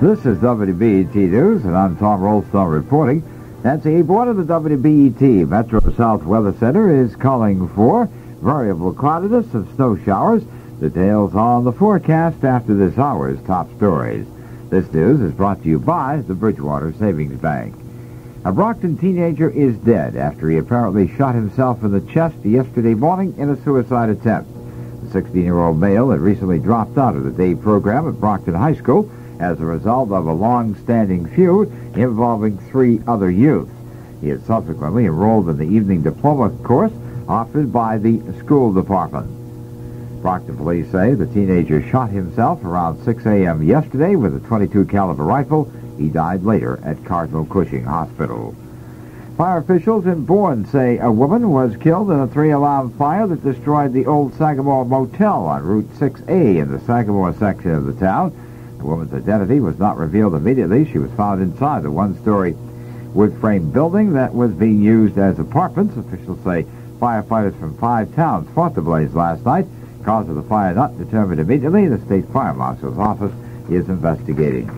This is WBET News, and I'm Tom Rhoulstone reporting. Nancy, A. Bourne of the WBET Metro South Weather Center is calling for variable cloudiness of snow showers. Details on the forecast after this hour's top stories. This news is brought to you by the Bridgewater Savings Bank. A Brockton teenager is dead after he apparently shot himself in the chest yesterday morning in a suicide attempt. The 16-year-old male had recently dropped out of the day program at Brockton High School as a result of a long-standing feud involving three other youths. He had subsequently enrolled in the evening diploma course offered by the school department. Brockton police say the teenager shot himself around 6 a.m. yesterday with a 22 caliber rifle. He died later at Cardinal Cushing Hospital. Fire officials in Bourne say a woman was killed in a three-alarm fire that destroyed the old Sagamore Motel on Route 6A in the Sagamore section of the town. The woman's identity was not revealed immediately. She was found inside the one-story wood frame building that was being used as apartments. Officials say firefighters from five towns fought the blaze last night. Cause of the fire not determined immediately. The state fire marshal's office is investigating.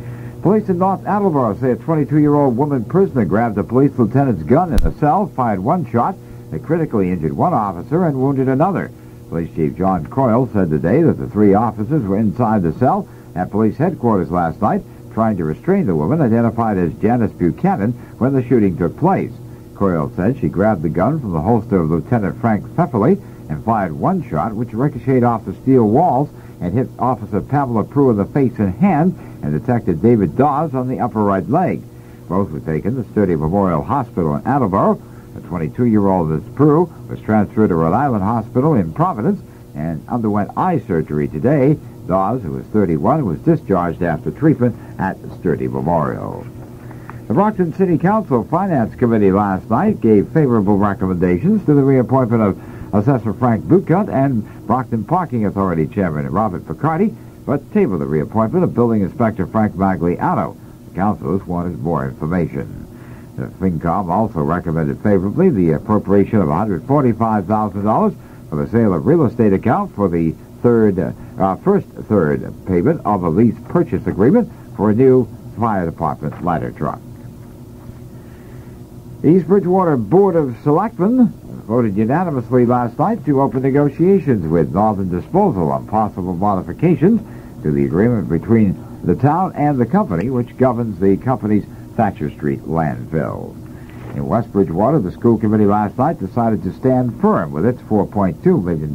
Police in North Attleboro say a 22-year-old woman prisoner grabbed a police lieutenant's gun in a cell, fired one shot, that critically injured one officer and wounded another. Police Chief John Coyle said today that the three officers were inside the cell at police headquarters last night trying to restrain the woman identified as Janice Buchanan when the shooting took place. Coyle said she grabbed the gun from the holster of Lieutenant Frank Pfefferly and fired one shot which ricocheted off the steel walls and hit Officer Pamela Prue in the face and hand and Detective David Dawes on the upper right leg. Both were taken to Sturdy Memorial Hospital in Attleboro. The 22-year-old Ms. Prue was transferred to Rhode Island Hospital in Providence and underwent eye surgery today. Dawes, who was 31, was discharged after treatment at Sturdy Memorial. The Brockton City Council Finance Committee last night gave favorable recommendations to the reappointment of Assessor Frank Butgut and Brockton Parking Authority Chairman Robert Picardi, but tabled the reappointment of Building Inspector Frank Magliano. The councilors wanted more information. The FinCom also recommended favorably the appropriation of $145,000 for the sale of real estate account for the third, uh, first third payment of a lease purchase agreement for a new fire department ladder truck. The East Bridgewater Board of Selectmen voted unanimously last night to open negotiations with Northern Disposal on possible modifications to the agreement between the town and the company, which governs the company's Thatcher Street landfill. In West Bridgewater, the school committee last night decided to stand firm with its $4.2 million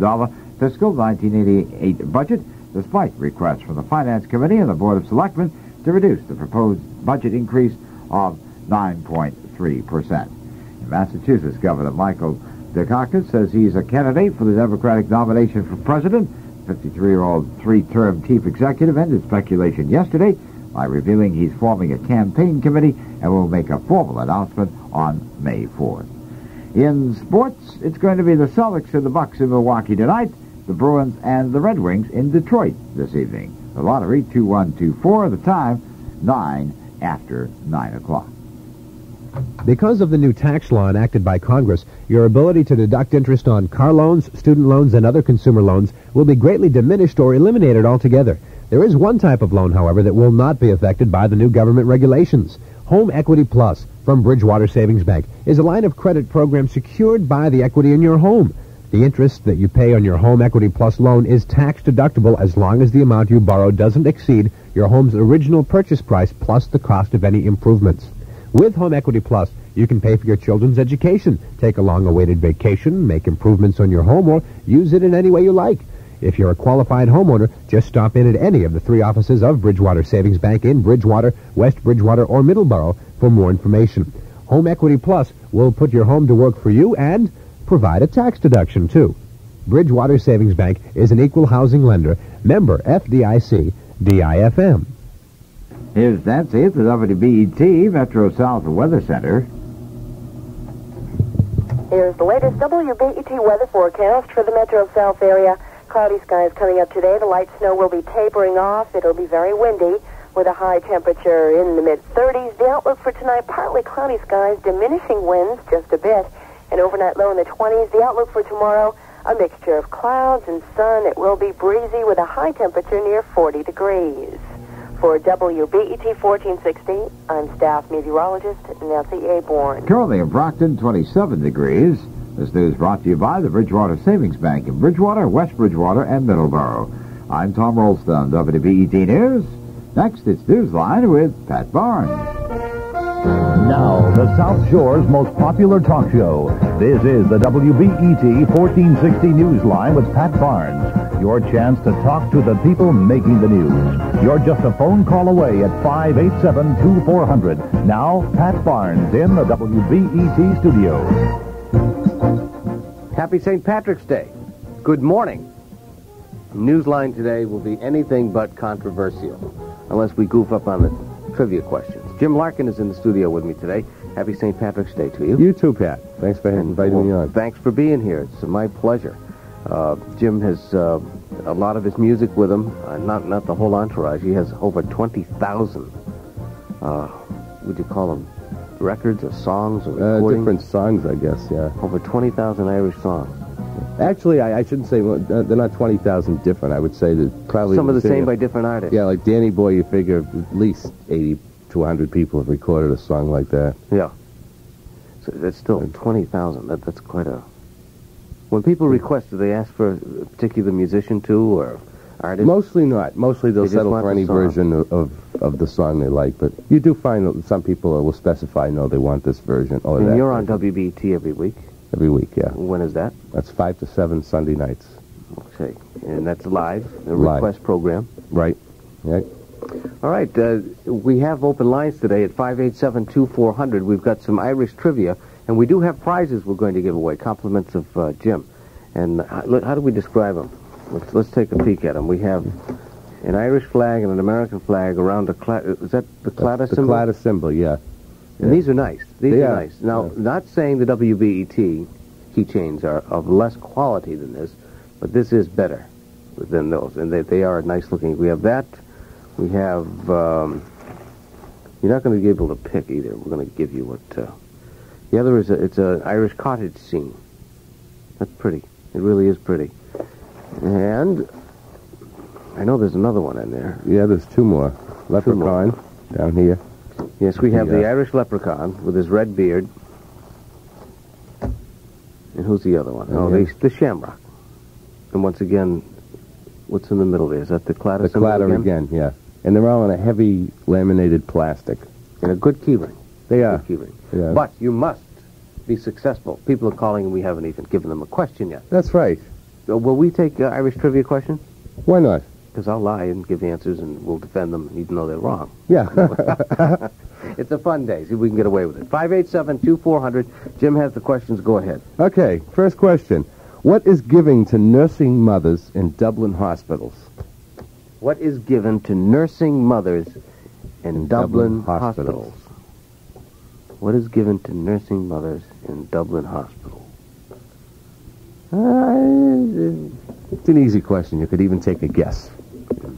fiscal 1988 budget, despite requests from the Finance Committee and the Board of Selectmen to reduce the proposed budget increase of 9.3%. In Massachusetts, Governor Michael Dukakis says he's a candidate for the Democratic nomination for president. 53-year-old three-term chief executive ended speculation yesterday by revealing he's forming a campaign committee and will make a formal announcement on May 4th. In sports, it's going to be the Celtics and the Bucks in Milwaukee tonight the Bruins, and the Red Wings in Detroit this evening. The lottery 2124, the time 9 after 9 o'clock. Because of the new tax law enacted by Congress, your ability to deduct interest on car loans, student loans, and other consumer loans will be greatly diminished or eliminated altogether. There is one type of loan, however, that will not be affected by the new government regulations. Home Equity Plus from Bridgewater Savings Bank is a line of credit program secured by the equity in your home. The interest that you pay on your Home Equity Plus loan is tax deductible as long as the amount you borrow doesn't exceed your home's original purchase price plus the cost of any improvements. With Home Equity Plus, you can pay for your children's education, take a long-awaited vacation, make improvements on your home, or use it in any way you like. If you're a qualified homeowner, just stop in at any of the three offices of Bridgewater Savings Bank in Bridgewater, West Bridgewater, or Middleborough for more information. Home Equity Plus will put your home to work for you and provide a tax deduction, too. Bridgewater Savings Bank is an equal housing lender, member FDIC, DIFM. Here's Nancy at the WBET Metro South Weather Center. Here's the latest WBET weather forecast for the Metro South area. Cloudy skies coming up today. The light snow will be tapering off. It'll be very windy with a high temperature in the mid-30s. The outlook for tonight, partly cloudy skies, diminishing winds just a bit. An overnight low in the 20s. The outlook for tomorrow, a mixture of clouds and sun. It will be breezy with a high temperature near 40 degrees. For WBET 1460, I'm staff meteorologist Nancy A. Bourne. Currently in Brockton, 27 degrees. This news brought to you by the Bridgewater Savings Bank in Bridgewater, West Bridgewater, and Middleborough. I'm Tom Rhoulstone, WBET News. Next, it's Newsline with Pat Barnes. Now, the South Shore's most popular talk show. This is the WBET 1460 Newsline with Pat Barnes. Your chance to talk to the people making the news. You're just a phone call away at 587-2400. Now, Pat Barnes in the WBET studio. Happy St. Patrick's Day. Good morning. Newsline today will be anything but controversial, unless we goof up on the trivia questions. Jim Larkin is in the studio with me today. Happy St. Patrick's Day to you. You too, Pat. Thanks for inviting me on. Thanks for being here. It's my pleasure. Uh, Jim has uh, a lot of his music with him. Uh, not not the whole entourage. He has over twenty thousand. Uh, would you call them records or songs or Uh, recordings? different songs, I guess, yeah. Over twenty thousand Irish songs. Actually, I, I shouldn't say, well, uh, they're not 20,000 different. I would say that probably... Some of the same by different artists. Yeah, like Danny Boy, you figure at least 80 to 100 people have recorded a song like that. Yeah. So that's still 20,000. That, that's quite a... When people request, do they ask for a particular musician too, or artist? Mostly not. Mostly they'll They settle for any version of, of, of the song they like. But you do find that some people will specify, no, they want this version or and that. you're on WBT every week. Every week, yeah. When is that? That's 5 to 7 Sunday nights. Okay. And that's live, the Live. request program. Right. Right. All right. Uh, we have open lines today at 587-2400. We've got some Irish trivia, and we do have prizes we're going to give away, compliments of uh, Jim. And how, look, how do we describe them? Let's, let's take a peek at them. We have an Irish flag and an American flag around a cla- is that the Claddagh the symbol? Claddagh symbol, yeah. And these are nice. These They are, are, nice. Now, yeah. not saying the WBET keychains are of less quality than this, but this is better than those, and they, they are nice looking. We have that. We have. Um, you're not going to be able to pick either. We're going to give you what. Uh, the other is a, it's an Irish cottage scene. That's pretty. It really is pretty. And I know there's another one in there. Yeah, there's two more. Leprechaun down here. Yes, we have the Yeah. Irish leprechaun with his red beard. And who's the other one? Oh, the, the shamrock. And once again, what's in the middle there? Is that the Claddagh The Claddagh again? again, yeah. And they're all in a heavy laminated plastic. And a good key ring. They are. Good key ring. Yeah. But you must be successful. People are calling and we haven't even given them a question yet. That's right. Uh, will we take uh, Irish trivia questions? Why not? Because I'll lie and give the answers and we'll defend them even though they're wrong. Yeah. It's a fun day. See if we can get away with it. 587-2400. Jim has the questions. Go ahead. okay, first question. What is giving to nursing mothers in Dublin hospitals? What is given to nursing mothers in, In Dublin, Dublin hospitals? hospitals. What is given to nursing mothers in Dublin hospitals? Uh, It's an easy question. You could even take a guess.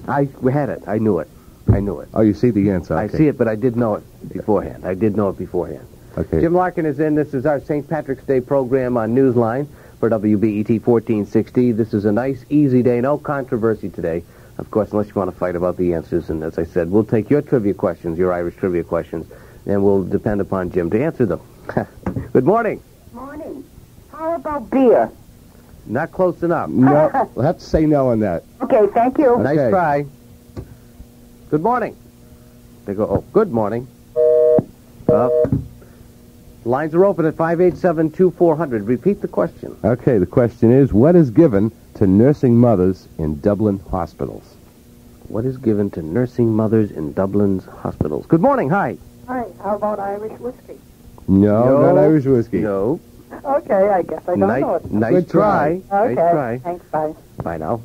I we had it. I knew it. I knew it. Oh, you see the answer. I see it, but I did know it beforehand. I did know it beforehand. Okay. Jim Larkin is in. This is our St. Patrick's Day program on Newsline for WBET 1460. This is a nice, easy day. No controversy today. Of course, unless you want to fight about the answers. And as I said, we'll take your trivia questions, your Irish trivia questions, and we'll depend upon Jim to answer them. Good morning. Morning. How about beer? Not close enough. No, we'll have to say no on that. Okay, thank you. Nice Okay. try. Good morning. They go, oh, good morning. Up. Lines are open at 587-2400. Repeat the question. Okay, the question is, what is given to nursing mothers in Dublin hospitals? What is given to nursing mothers in Dublin's hospitals? Good morning. Hi. Hi, how about Irish whiskey? No, No. not Irish whiskey. No. Okay, I guess I don't know Nice, it. nice Good try. try. Okay, Nice try. thanks, bye. Bye now.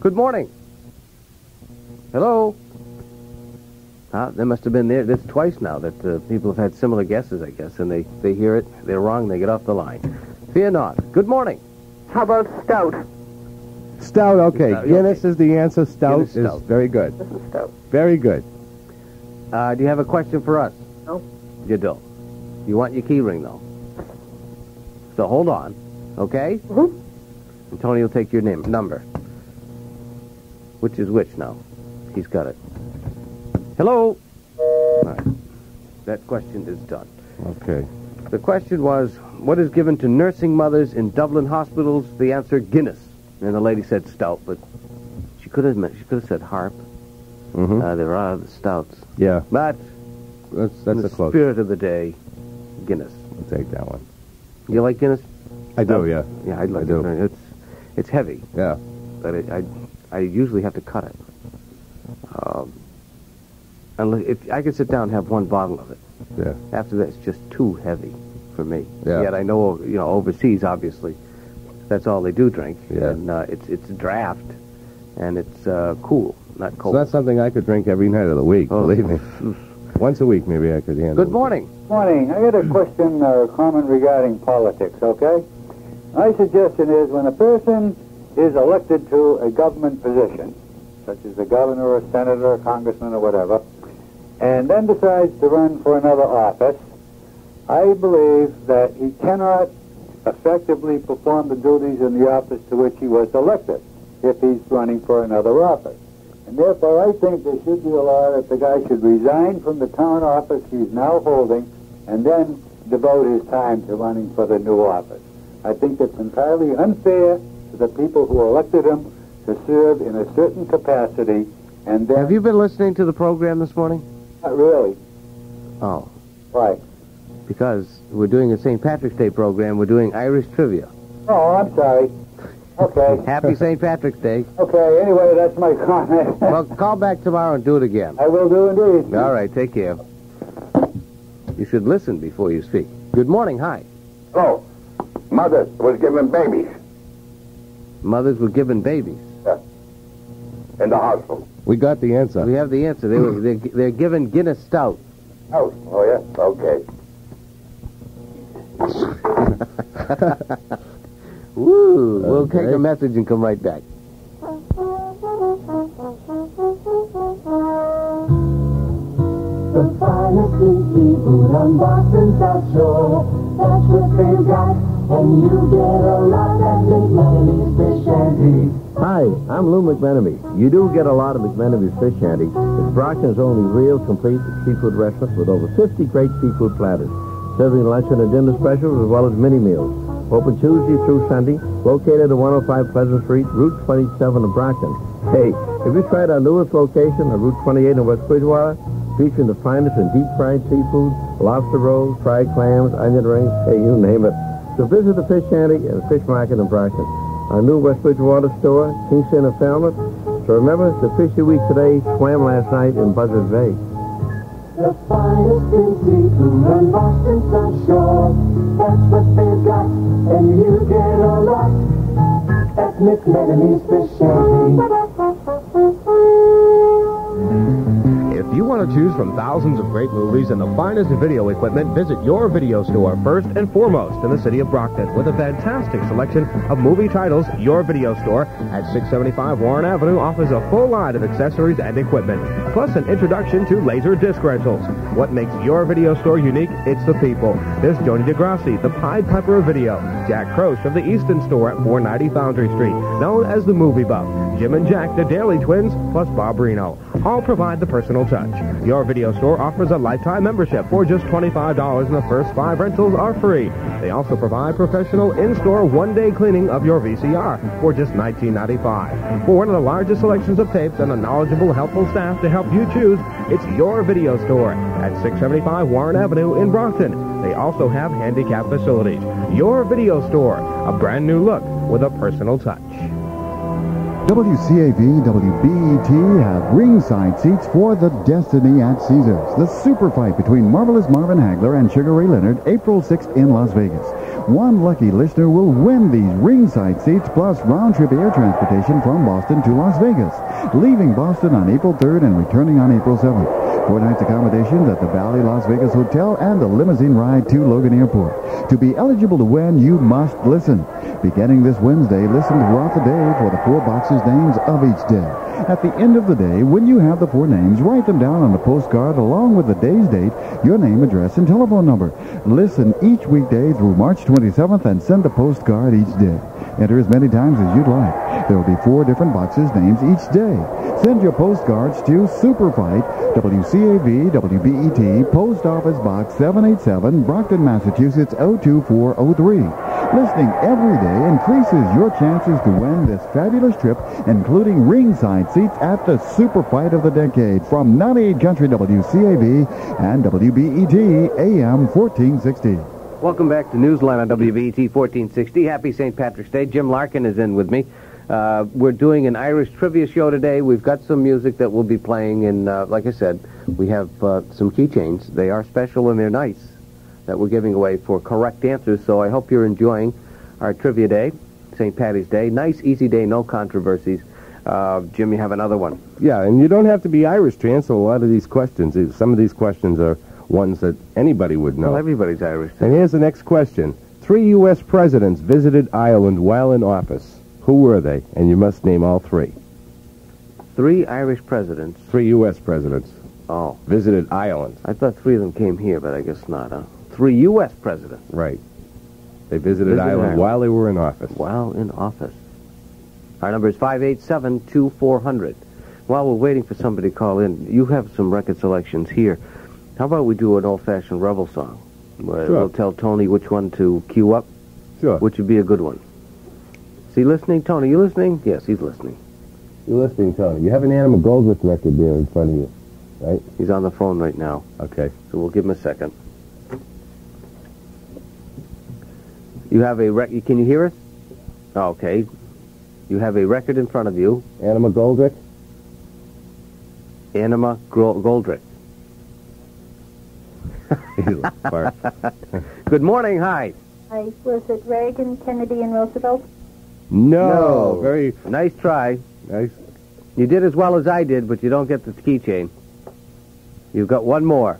Good morning. Hello. Ah, they must have been there. This twice now that uh, people have had similar guesses, I guess, and they, they hear it, they're wrong, they get off the line. Fear not. Good morning. How about stout? Stout, okay. Stout, Guinness okay. is the answer. Stout Guinness is stout. very good. This is stout. Very good. Uh, do you have a question for us? No. You don't. You want your key ring, though. So hold on, okay? Mhm. And Tony will take your name number. Which is which now? He's got it. Hello. All right. That question is done. Okay. The question was, what is given to nursing mothers in Dublin hospitals? The answer, Guinness. And the lady said stout, but she could have she could have said harp. Mm-hmm. Uh, there are other stouts, yeah, but that's that's the a close. spirit of the day, Guinness. I'll take that one. You like Guinness? I do, yeah. Yeah, I'd like I do. it. It's it's heavy, Yeah. but it, I I usually have to cut it. Um, unless if I could sit down and have one bottle of it. Yeah. After that, it's just too heavy for me. Yeah. Yet I know, you know, overseas, obviously, that's all they do drink. Yeah. And uh, it's it's draft, and it's uh, cool, not So cold. that's something I could drink every night of the week, Oh. believe me. Once a week, maybe I could handle Good it. morning. Morning. I got a question or comment regarding politics, okay? My suggestion is when a person is elected to a government position, such as a governor or a senator or congressman or whatever, and then decides to run for another office, I believe that he cannot effectively perform the duties in the office to which he was elected if he's running for another office. And therefore, I think there should be a law that the guy should resign from the current office he's now holding and then devote his time to running for the new office. I think it's entirely unfair to the people who elected him to serve in a certain capacity and then... Have you been listening to the program this morning? Not really. Oh, Why? because we're doing a St. Patrick's Day program. We're doing Irish trivia. Oh, I'm sorry. Okay. Happy St. Patrick's Day. Okay, anyway, that's my comment. Well, call back tomorrow and do it again. I will do indeed. All right, take care. You should listen before you speak. Good morning. Hi. Oh, mother was given babies Mothers were given babies. in the hospital. We got the answer. We have the answer. They were, they're, they're given Guinness Stout. Oh, oh yeah? Okay. Woo! We'll take Okay. a message and come right back. The finest seafood on Boston South Shore. That's what they've got, and you get a lot at McMenemy's Fish. Hi, I'm Lou McMenemy. You do get a lot of McMenemy's Fish Shanty. It's Brockton's only real complete seafood restaurant with over 50 great seafood platters, serving lunch and dinner specials as well as mini meals. Open Tuesday through Sunday, located at 105 Pleasant Street, Route 27 in Brockton. Hey, have you tried our newest location on Route 28 in West Bridgewater? Featuring the finest in deep fried seafood, lobster rolls, fried clams, onion rings, hey, you name it. So visit the Fish Shanty and the Fish Market in Brockton. Our new West Bridgewater store, King Center Falmouth. So remember, the fishy week today swam last night in Buzzard Bay. The finest in seafood on Boston South Shore. That's what they've got, and you get a lot at McMenemy's Fish Shanty. Want to choose from thousands of great movies and the finest video equipment, visit your video store first and foremost in the city of Brockton with a fantastic selection of movie titles. Your video store at 675 Warren Avenue offers a full line of accessories and equipment, plus an introduction to laser disc rentals. What makes your video store unique? It's the people. There's Joni DeGrassi, the Pied Piper of video, Jack Croce of the Easton store at 490 Foundry Street, known as the Movie Buff, Jim and Jack, the Daily Twins, plus Bob Reno. All provide the personal touch. Your video store offers a lifetime membership for just $25 and the first five rentals are free. They also provide professional in-store one-day cleaning of your VCR for just $19.95. For one of the largest selections of tapes and a knowledgeable, helpful staff to help you choose, it's your video store at 675 Warren Avenue in Brockton. They also have handicap facilities. Your video store, a brand new look with a personal touch. WCAV, WBET have ringside seats for the Destiny at Caesars. The super fight between Marvelous Marvin Hagler and Sugar Ray Leonard, April 6th in Las Vegas. One lucky listener will win these ringside seats plus round-trip air transportation from Boston to Las Vegas, leaving Boston on April 3rd and returning on April 7th. Four nights accommodations at the Valley Las Vegas Hotel and a limousine ride to Logan Airport. To be eligible to win, you must listen. Beginning this Wednesday, listen throughout the day for the four boxes names of each day. At the end of the day, when you have the four names, write them down on a postcard along with the day's date, your name, address, and telephone number. Listen each weekday through March 27th and send a postcard each day. Enter as many times as you'd like. There will be four different boxes names each day. Send your postcards to Superfight, WCAV, WBET, Post Office Box 787, Brockton, Massachusetts 02403. Listening every day increases your chances to win this fabulous trip, including ringside seats at the Super Fight of the Decade from 98 Country WCAV and WBET AM 1460. Welcome back to Newsline on WBET 1460. Happy St. Patrick's Day. Jim Larkin is in with me. Uh, we're doing an Irish trivia show today. We've got some music that we'll be playing, and uh, like I said, we have uh, some keychains. They are special and they're nice that we're giving away for correct answers. So I hope you're enjoying our trivia day, St. Patty's Day. Nice, easy day, no controversies. Uh, Jim, you have another one. Yeah, and you don't have to be Irish to answer a lot of these questions. Some of these questions are ones that anybody would know. Well, everybody's Irish. And here's the next question. Three U.S. presidents visited Ireland while in office. Who were they? And you must name all three. Three Irish presidents. Three U.S. presidents Oh, visited Ireland. I thought three of them came here, but I guess not, huh? Three U.S. presidents Right. They visited, Visited Ireland, Ireland. while they were in office. while in office. Our number is 587-2400. While we're waiting for somebody to call in, you have some record selections here. How about we do an old-fashioned rebel song? Where Sure. We'll tell Tony which one to cue up, Sure. which would be a good one. Is he listening? Tony, you listening? Yes, he's listening. You're listening, Tony. You have an Anna McGoldrick record there in front of you, right? He's on the phone right now, Okay. so we'll give him a second. You have a rec- Can you hear us? Okay. You have a record in front of you. Anna McGoldrick? Anima Gro- Goldrick. He's a fart. Good morning. Hi. Hi, was it Reagan, Kennedy, and Roosevelt? no. Very Nice try. nice. You did as well as I did, but you don't get the keychain. You've got one more.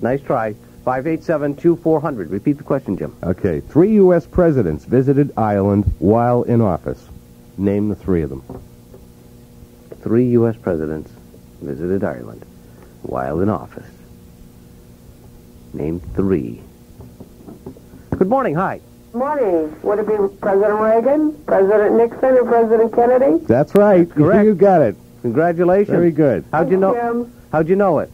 Nice try. 587-2400. Repeat the question, Jim. Okay. Three U.S. presidents visited Ireland while in office. Name the three of them. Three U.S. presidents visited Ireland while in office. Name three. Good morning. Hi. Morning. Would it be President Reagan, President Nixon, or President Kennedy? That's right. correct. You got it. Congratulations. Very good. How'd you know? Jim. How'd you know it?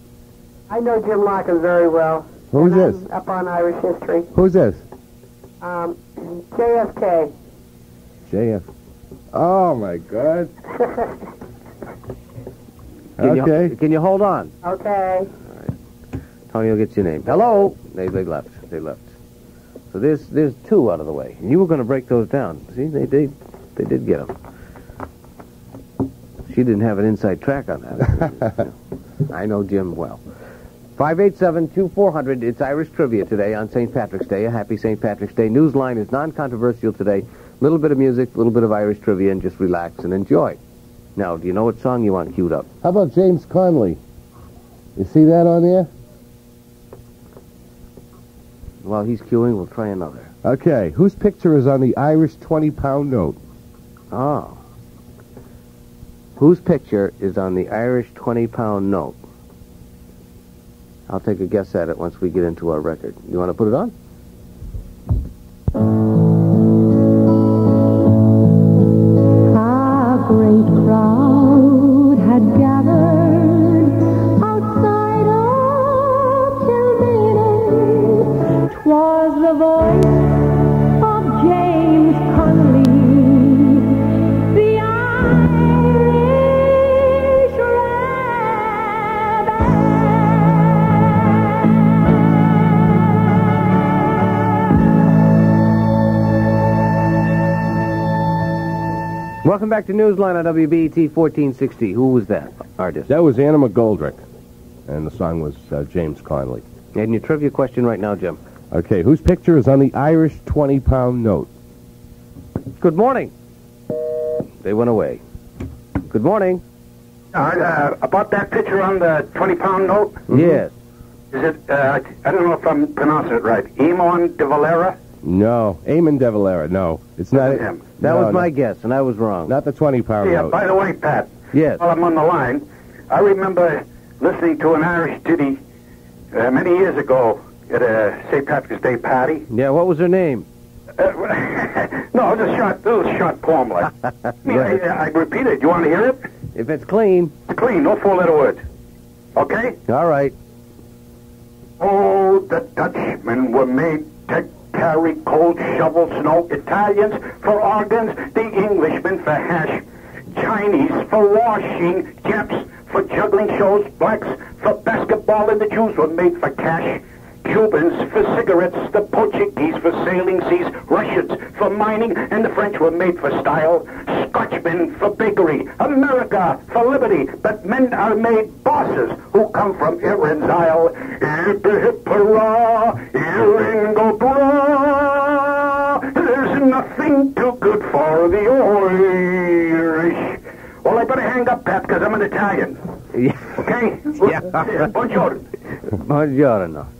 I know Jim Larkin very well. Who's this? I'm up on Irish history. Who's this? Um, JFK. JF. Oh my God. Can You, Okay. can you hold on? Okay. Tony will get your name. Hello. They they left. They left. So there's there's two out of the way. And you were going to break those down. See, they they they did get them. She didn't have an inside track on that. I know Jim well. 587-2400. It's Irish Trivia today on St. Patrick's Day. A happy St. Patrick's Day. Newsline is non-controversial today. A little bit of music, a little bit of Irish trivia, and just relax and enjoy. Now, do you know what song you want queued up? How about James Connolly? You see that on there? While he's queuing, we'll try another. Okay. Whose picture is on the Irish 20 pound note? Oh. Whose picture is on the Irish 20-pound note? I'll take a guess at it once we get into our record. You want to put it on? Great Welcome back to Newsline on WBET 1460. Who was that artist? That was Anna McGoldrick. And the song was uh, James Connolly. And your trivia question right now, Jim. Okay. Whose picture is on the Irish 20 pound note? Good morning. They went away. Good morning. Uh, about that picture on the 20 pound note, Yes. is it, uh, I don't know if I'm pronouncing it right, Eamon de Valera? No, Eamon De Valera. No, it's not him. That No, was no. my guess, and I was wrong. Not the twenty pound Yeah, note. by the way, Pat, Yes. while I'm on the line, I remember listening to an Irish ditty uh, many years ago at a St. Patrick's Day party. Yeah, what was her name? Uh, no, it was a short, little short poem like. I mean, I, I repeat it. You want to hear it? If it's clean. It's clean, no four-letter words. Okay? All right. Oh, the Dutchmen were made to carry cold shovel snow. Italians for organs, the Englishmen for hash. Chinese for washing, Japs for juggling shows, blacks for basketball, and the Jews were made for cash. Cubans for cigarettes, the Portuguese for sailing seas, Russians for mining, and the French were made for style. Scotchmen for bakery, America for liberty, but men are made bosses who come from Erin's Isle. Hip hip hurrah, Erin go. There's nothing too good for the Irish. Well, I better hang up, Pat, because I'm an Italian. Yeah. Okay? Yeah. Buongiorno. Buongiorno.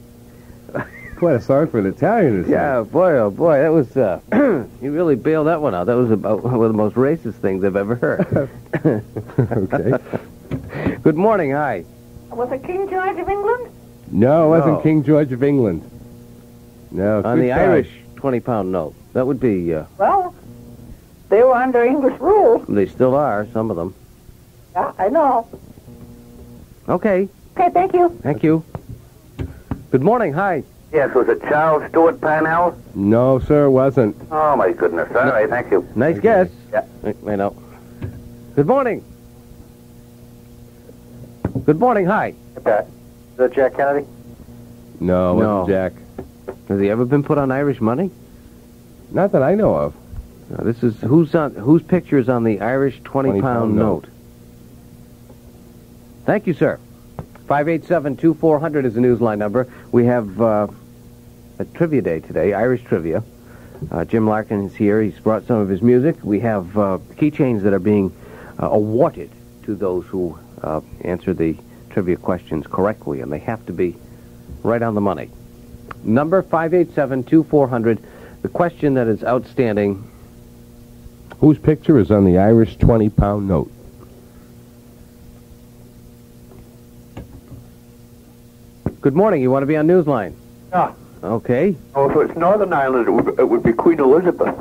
Quite a song for an Italian. to Yeah, boy, oh boy, that was, uh, you really bailed that one out. That was about one of the most racist things I've ever heard. okay. Good morning, hi. Was it King George of England? No, it wasn't No. King George of England. No. On the try. Irish 20 pound note. That would be, uh, Well, they were under English rule. they still are, some of them. Yeah, I know. Okay, Okay, thank you. thank you. Good morning, hi. Yes, was it Charles Stewart Parnell? No, sir, it wasn't. Oh, my goodness. All right, thank you. Nice guess. Yeah. Wait, wait, no. Good morning. Good morning, hi. Pat. Is that Jack Kennedy? No, it No. wasn't Jack. Has he ever been put on Irish money? Not that I know of. No, this is who's on whose picture is on the Irish 20 20 pound pound note. Thank you, sir. 587-2400 is the newsline number. We have uh, a trivia day today, Irish trivia. Uh, Jim Larkin is here. He's brought some of his music. We have uh, keychains that are being uh, awarded to those who uh, answer the trivia questions correctly, and they have to be right on the money. Number 587-2400. The question that is outstanding Whose picture is on the Irish 20 pound note? Good morning. You want to be on Newsline? Yeah. Okay. Oh, if it's Northern Ireland, it would, it would be Queen Elizabeth.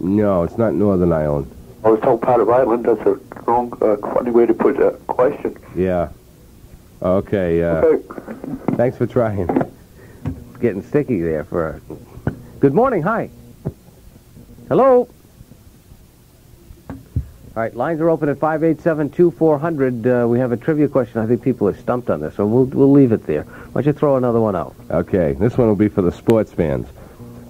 No, it's not Northern Ireland. Oh, it's all part of Ireland. That's a wrong, uh, funny way to put that question. Yeah. Okay, uh, Okay. thanks for trying. It's getting sticky there for. Good morning. Hi. Hello. All right, lines are open at 587-2400. Uh, we have a trivia question. I think people are stumped on this, so we'll, we'll leave it there. Why don't you throw another one out? Okay, this one will be for the sports fans.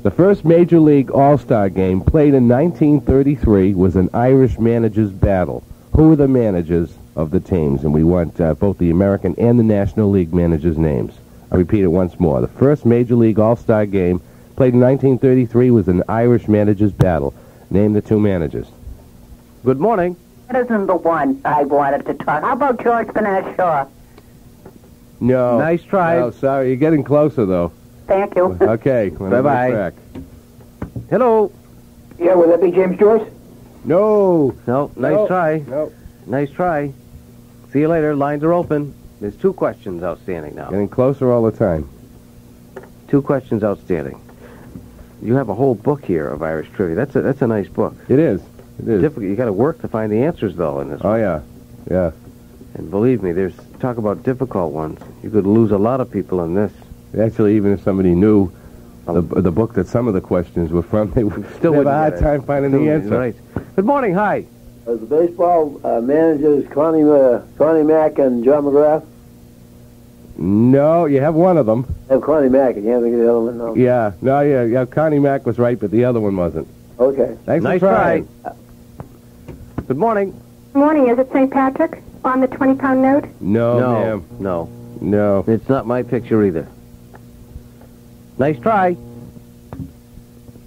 The first Major League All-Star game played in 1933 was an Irish managers' battle. Who were the managers of the teams? And we want uh, both the American and the National League managers' names. I repeat it once more. The first Major League All-Star game played in 1933 was an Irish managers' battle. Name the two managers. Good morning. That isn't the one I wanted to talk. How about George Bernard Shaw? No. Nice try. No, sorry. You're getting closer, though. Thank you. Okay. Bye-bye. back. Hello. Yeah, would that be James Joyce? No. No, nice No. try. No. Nice try. See you later. Lines are open. There's two questions outstanding now. Getting closer all the time. Two questions outstanding. You have a whole book here of Irish trivia. That's a that's a nice book. It is. It is. Difficult. You got to work to find the answers though in this. Oh, yeah. Yeah. And believe me, there's talk about difficult ones. You could lose a lot of people in this. Actually, even if somebody knew the, the book that some of the questions were from, they would Still have a hard time finding Still- the answer. Right. Good morning. Hi. Are the baseball uh, managers Connie, uh, Connie Mack and John McGrath? No, you have one of them. I have Connie Mack. I can't think of the other one. No. Yeah. No, yeah, yeah. Connie Mack was right, but the other one wasn't. Okay. Thanks nice for trying. try. Good morning. Good morning. Is it St. Patrick on the 20 pound note? No, no, ma'am. no, No. it's not my picture either. Nice try.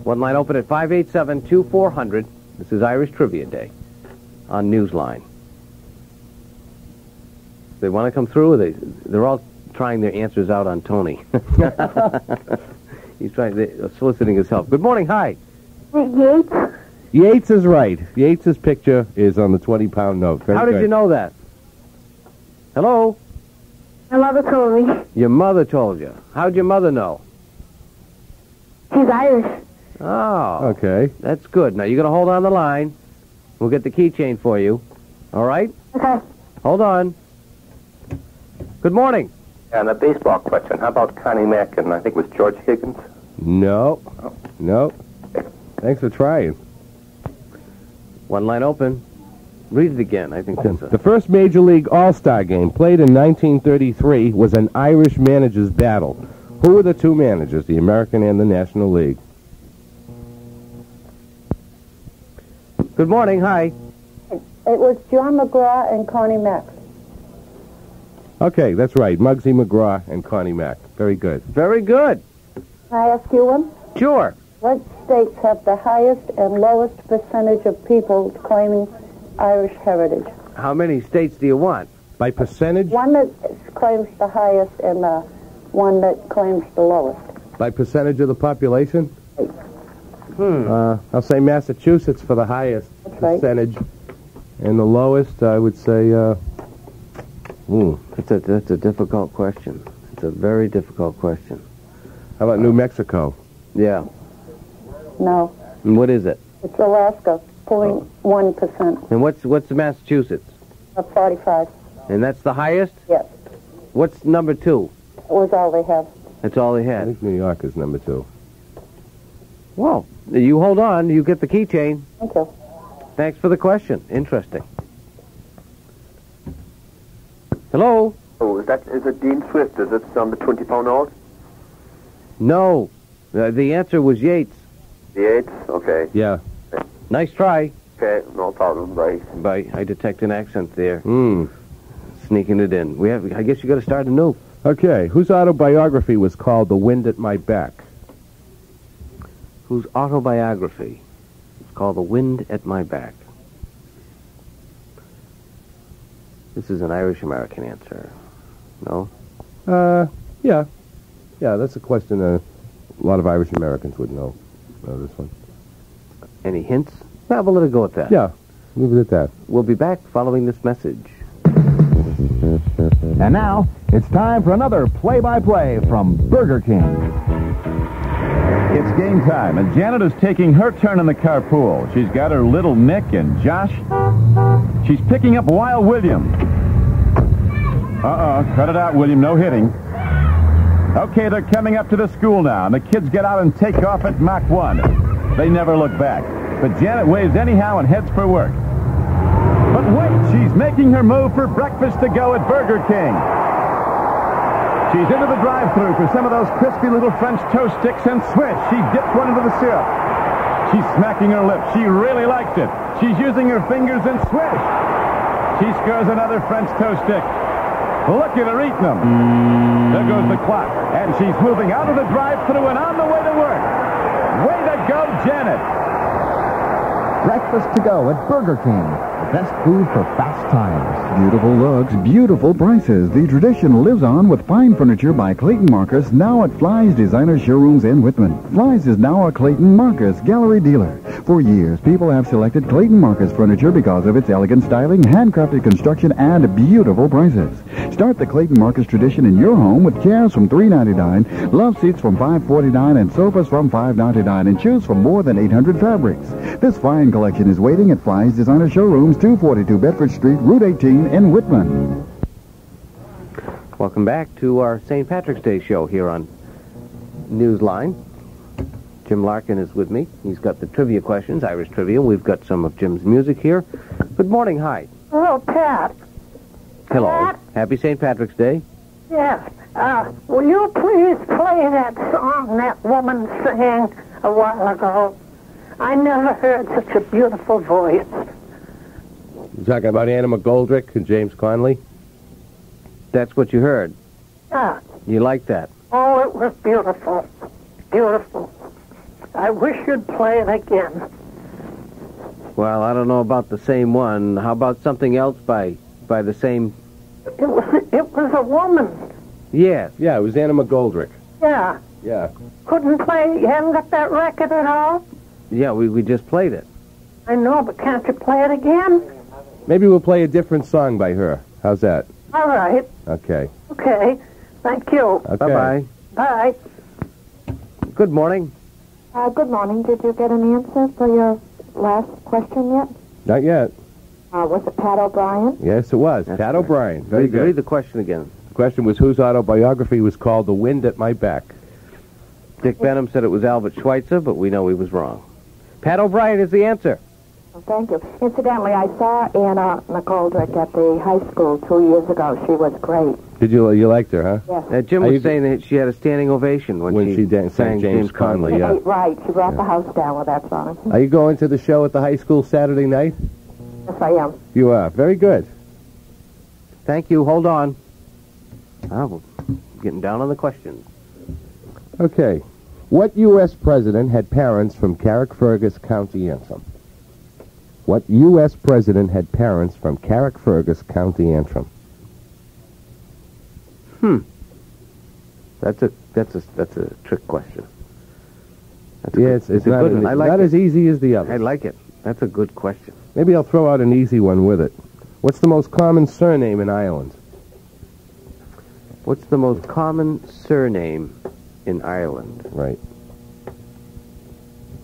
One line open at 587-2400. This is Irish Trivia Day on Newsline. They want to come through. They they're all trying their answers out on Tony. He's trying to, uh, soliciting his help. Good morning. Hi. Yeats? Yeats is right. Yeats's picture is on the 20 pound note. Very How did good. you know that? Hello? My mother told me. Your mother told you. How'd your mother know? She's Irish. Oh. Okay. That's good. Now, you're going to hold on the line. We'll get the keychain for you. All right? Okay. Hold on. Good morning. And a baseball question. How about Connie Mack and I think it was George Higgins? No. Oh. No. Thanks for trying. One line open. Read it again. I think that's a... The first Major League All-Star game played in 1933 was an Irish managers' battle. Who were the two managers, the American and the National League? Good morning. Hi. It was John McGraw and Connie Mack. Okay, that's right. Muggsy McGraw and Connie Mack. Very good. Very good. Can I ask you one? Sure. What states have the highest and lowest percentage of people claiming Irish heritage? How many states do you want? By percentage? One that claims the highest and the one that claims the lowest. By percentage of the population? Hmm. Uh, I'll say Massachusetts for the highest right. percentage. And the lowest, I would say, uh, ooh, That's a, that's a difficult question. It's a very difficult question. how about New Mexico? Yeah. No, And what is it? it's Alaska, 0.1% And what's what's Massachusetts? of 45. And that's the highest? Yes, What's number two? that was all they have. That's all they I had. think New York is number two. Well, you hold on. You get the keychain. Thank you. Thanks for the question. Interesting. Hello? Oh, is that is it Dean Swift? Is it on the twenty pound note? No. Uh, the answer was Yeats. The eight? Okay. Yeah. Nice try. Okay, no problem. Bye. By I detect an accent there, Hmm. sneaking it in. We have. I guess you got to start anew. Okay, whose autobiography was called The Wind at My Back? Whose autobiography is called "The Wind at My Back." This is an Irish American answer. No. Uh, yeah. Yeah, that's a question uh, a lot of Irish Americans would know. Know this one. Any hints? Well, we'll let it go at that. Yeah, leave it at that. We'll be back following this message. And now, it's time for another play-by-play from Burger King. It's game time, and Janet is taking her turn in the carpool. She's got her little Nick and Josh. She's picking up Wild William. Uh-uh, cut it out, William, no hitting. Okay, they're coming up to the school now, and the kids get out and take off at Mach 1. They never look back. But Janet waves anyhow and heads for work. But wait, she's making her move for breakfast to go at Burger King. She's into the drive-thru for some of those crispy little French toast sticks and swish, she dips one into the syrup. She's smacking her lips. She really likes it. She's using her fingers and swish. She scores another French toast stick. Look at her eating them. There goes the clock. And she's moving out of the drive-through and on the way to work. Way to go, Janet. Breakfast to go at Burger King. Best food for fast times. Beautiful looks, beautiful prices. The tradition lives on with fine furniture by Clayton Marcus, now at Fly's Designer Showrooms in Whitman. Fly's is now a Clayton Marcus gallery dealer. For years, people have selected Clayton Marcus furniture because of its elegant styling, handcrafted construction, and beautiful prices. Start the Clayton Marcus tradition in your home with chairs from $3.99, love seats from $5.49, and sofas from $5.99, and choose from more than 800 fabrics. This fine collection is waiting at Fly's Designer Showrooms, 242 Bedford Street, Route 18 in Whitman. Welcome back to our St. Patrick's Day show here on Newsline. Jim Larkin is with me. He's got the trivia questions, Irish trivia. We've got some of Jim's music here. Good morning. Hi. Hello, Pat. Hello. Pat? Happy St. Patrick's Day. Yes. Uh, will you please play that song that woman sang a while ago? I never heard such a beautiful voice. You talking about Anna McGoldrick and James Connolly? That's what you heard. Yeah. You like that? Oh, it was beautiful. Beautiful. I wish you'd play it again. Well, I don't know about the same one. How about something else by by the same? It was, it was a woman. Yes. Yeah, it was Anna McGoldrick. Yeah. Yeah. Couldn't play. You haven't got that record at all? Yeah, we, we just played it. I know, but can't you play it again? Maybe we'll play a different song by her. How's that? All right. Okay. Okay. Thank you. Okay. Bye-bye. Bye. Good morning. Uh, good morning. Did you get an answer for your last question yet? Not yet. Uh, was it Pat O'Brien? Yes, it was. That's Pat right. O'Brien. Very Read- good. Read the question again. The question was whose autobiography was called The Wind at My Back? Dick Benham said it was Albert Schweitzer, but we know he was wrong. Pat O'Brien is the answer. Oh, thank you. Incidentally, I saw Anna McGoldrick at the high school two years ago. She was great. Did you you liked her, huh? Yes. Uh, Jim Are was you- saying that she had a standing ovation when, When she dan- sang James Connolly, yeah. Right. She brought the house down with that song. Are you going to the show at the high school Saturday night? Yes, I am. You are. Very good. Thank you. Hold on. We're getting down on the questions. Okay. What U.S. president had parents from Carrickfergus County Antrim? What U.S. president had parents from Carrickfergus County Antrim? Hmm. That's a that's a that's a trick question. That's a Yeah, good- it's, it's a not, good an- one. I like not it. as easy as the other. I like it. That's a good question. Maybe I'll throw out an easy one with it. What's the most common surname in Ireland? What's the most common surname in Ireland? Right.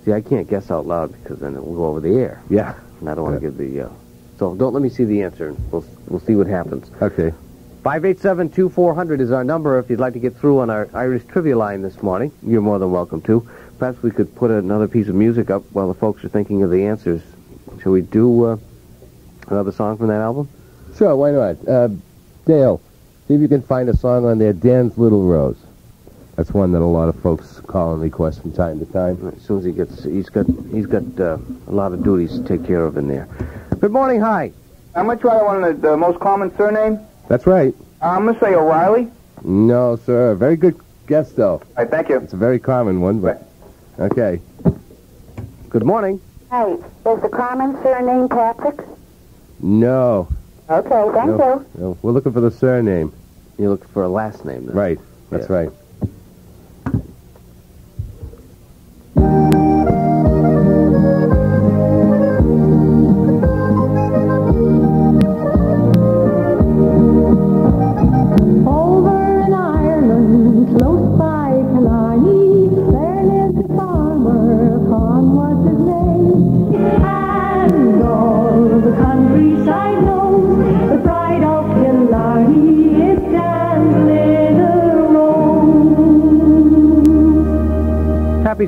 See, I can't guess out loud because then it will go over the air. Yeah. And I don't want to give the. Uh, so don't let me see the answer. and We'll we'll see what happens. Okay. 587-2400 is our number if you'd like to get through on our Irish trivia line this morning. You're more than welcome to. Perhaps we could put another piece of music up while the folks are thinking of the answers. Shall we do uh, another song from that album? Sure, why not? Uh, Dale, see if you can find a song on there, Dan's Little Rose. That's one that a lot of folks call and request from time to time. As soon as he gets, he's got he's got uh, a lot of duties to take care of in there. Good morning, hi. How much right on the, the most common surname? That's right. I'm going to say O'Reilly. No, sir. Very good guess, though. All right, thank you. It's a very common one, but okay. Good morning. Hey, is the common surname Patrick? No. Okay, thank no, no. We're looking for the surname. You're looking for a last name, then. Right. That's Yeah. right.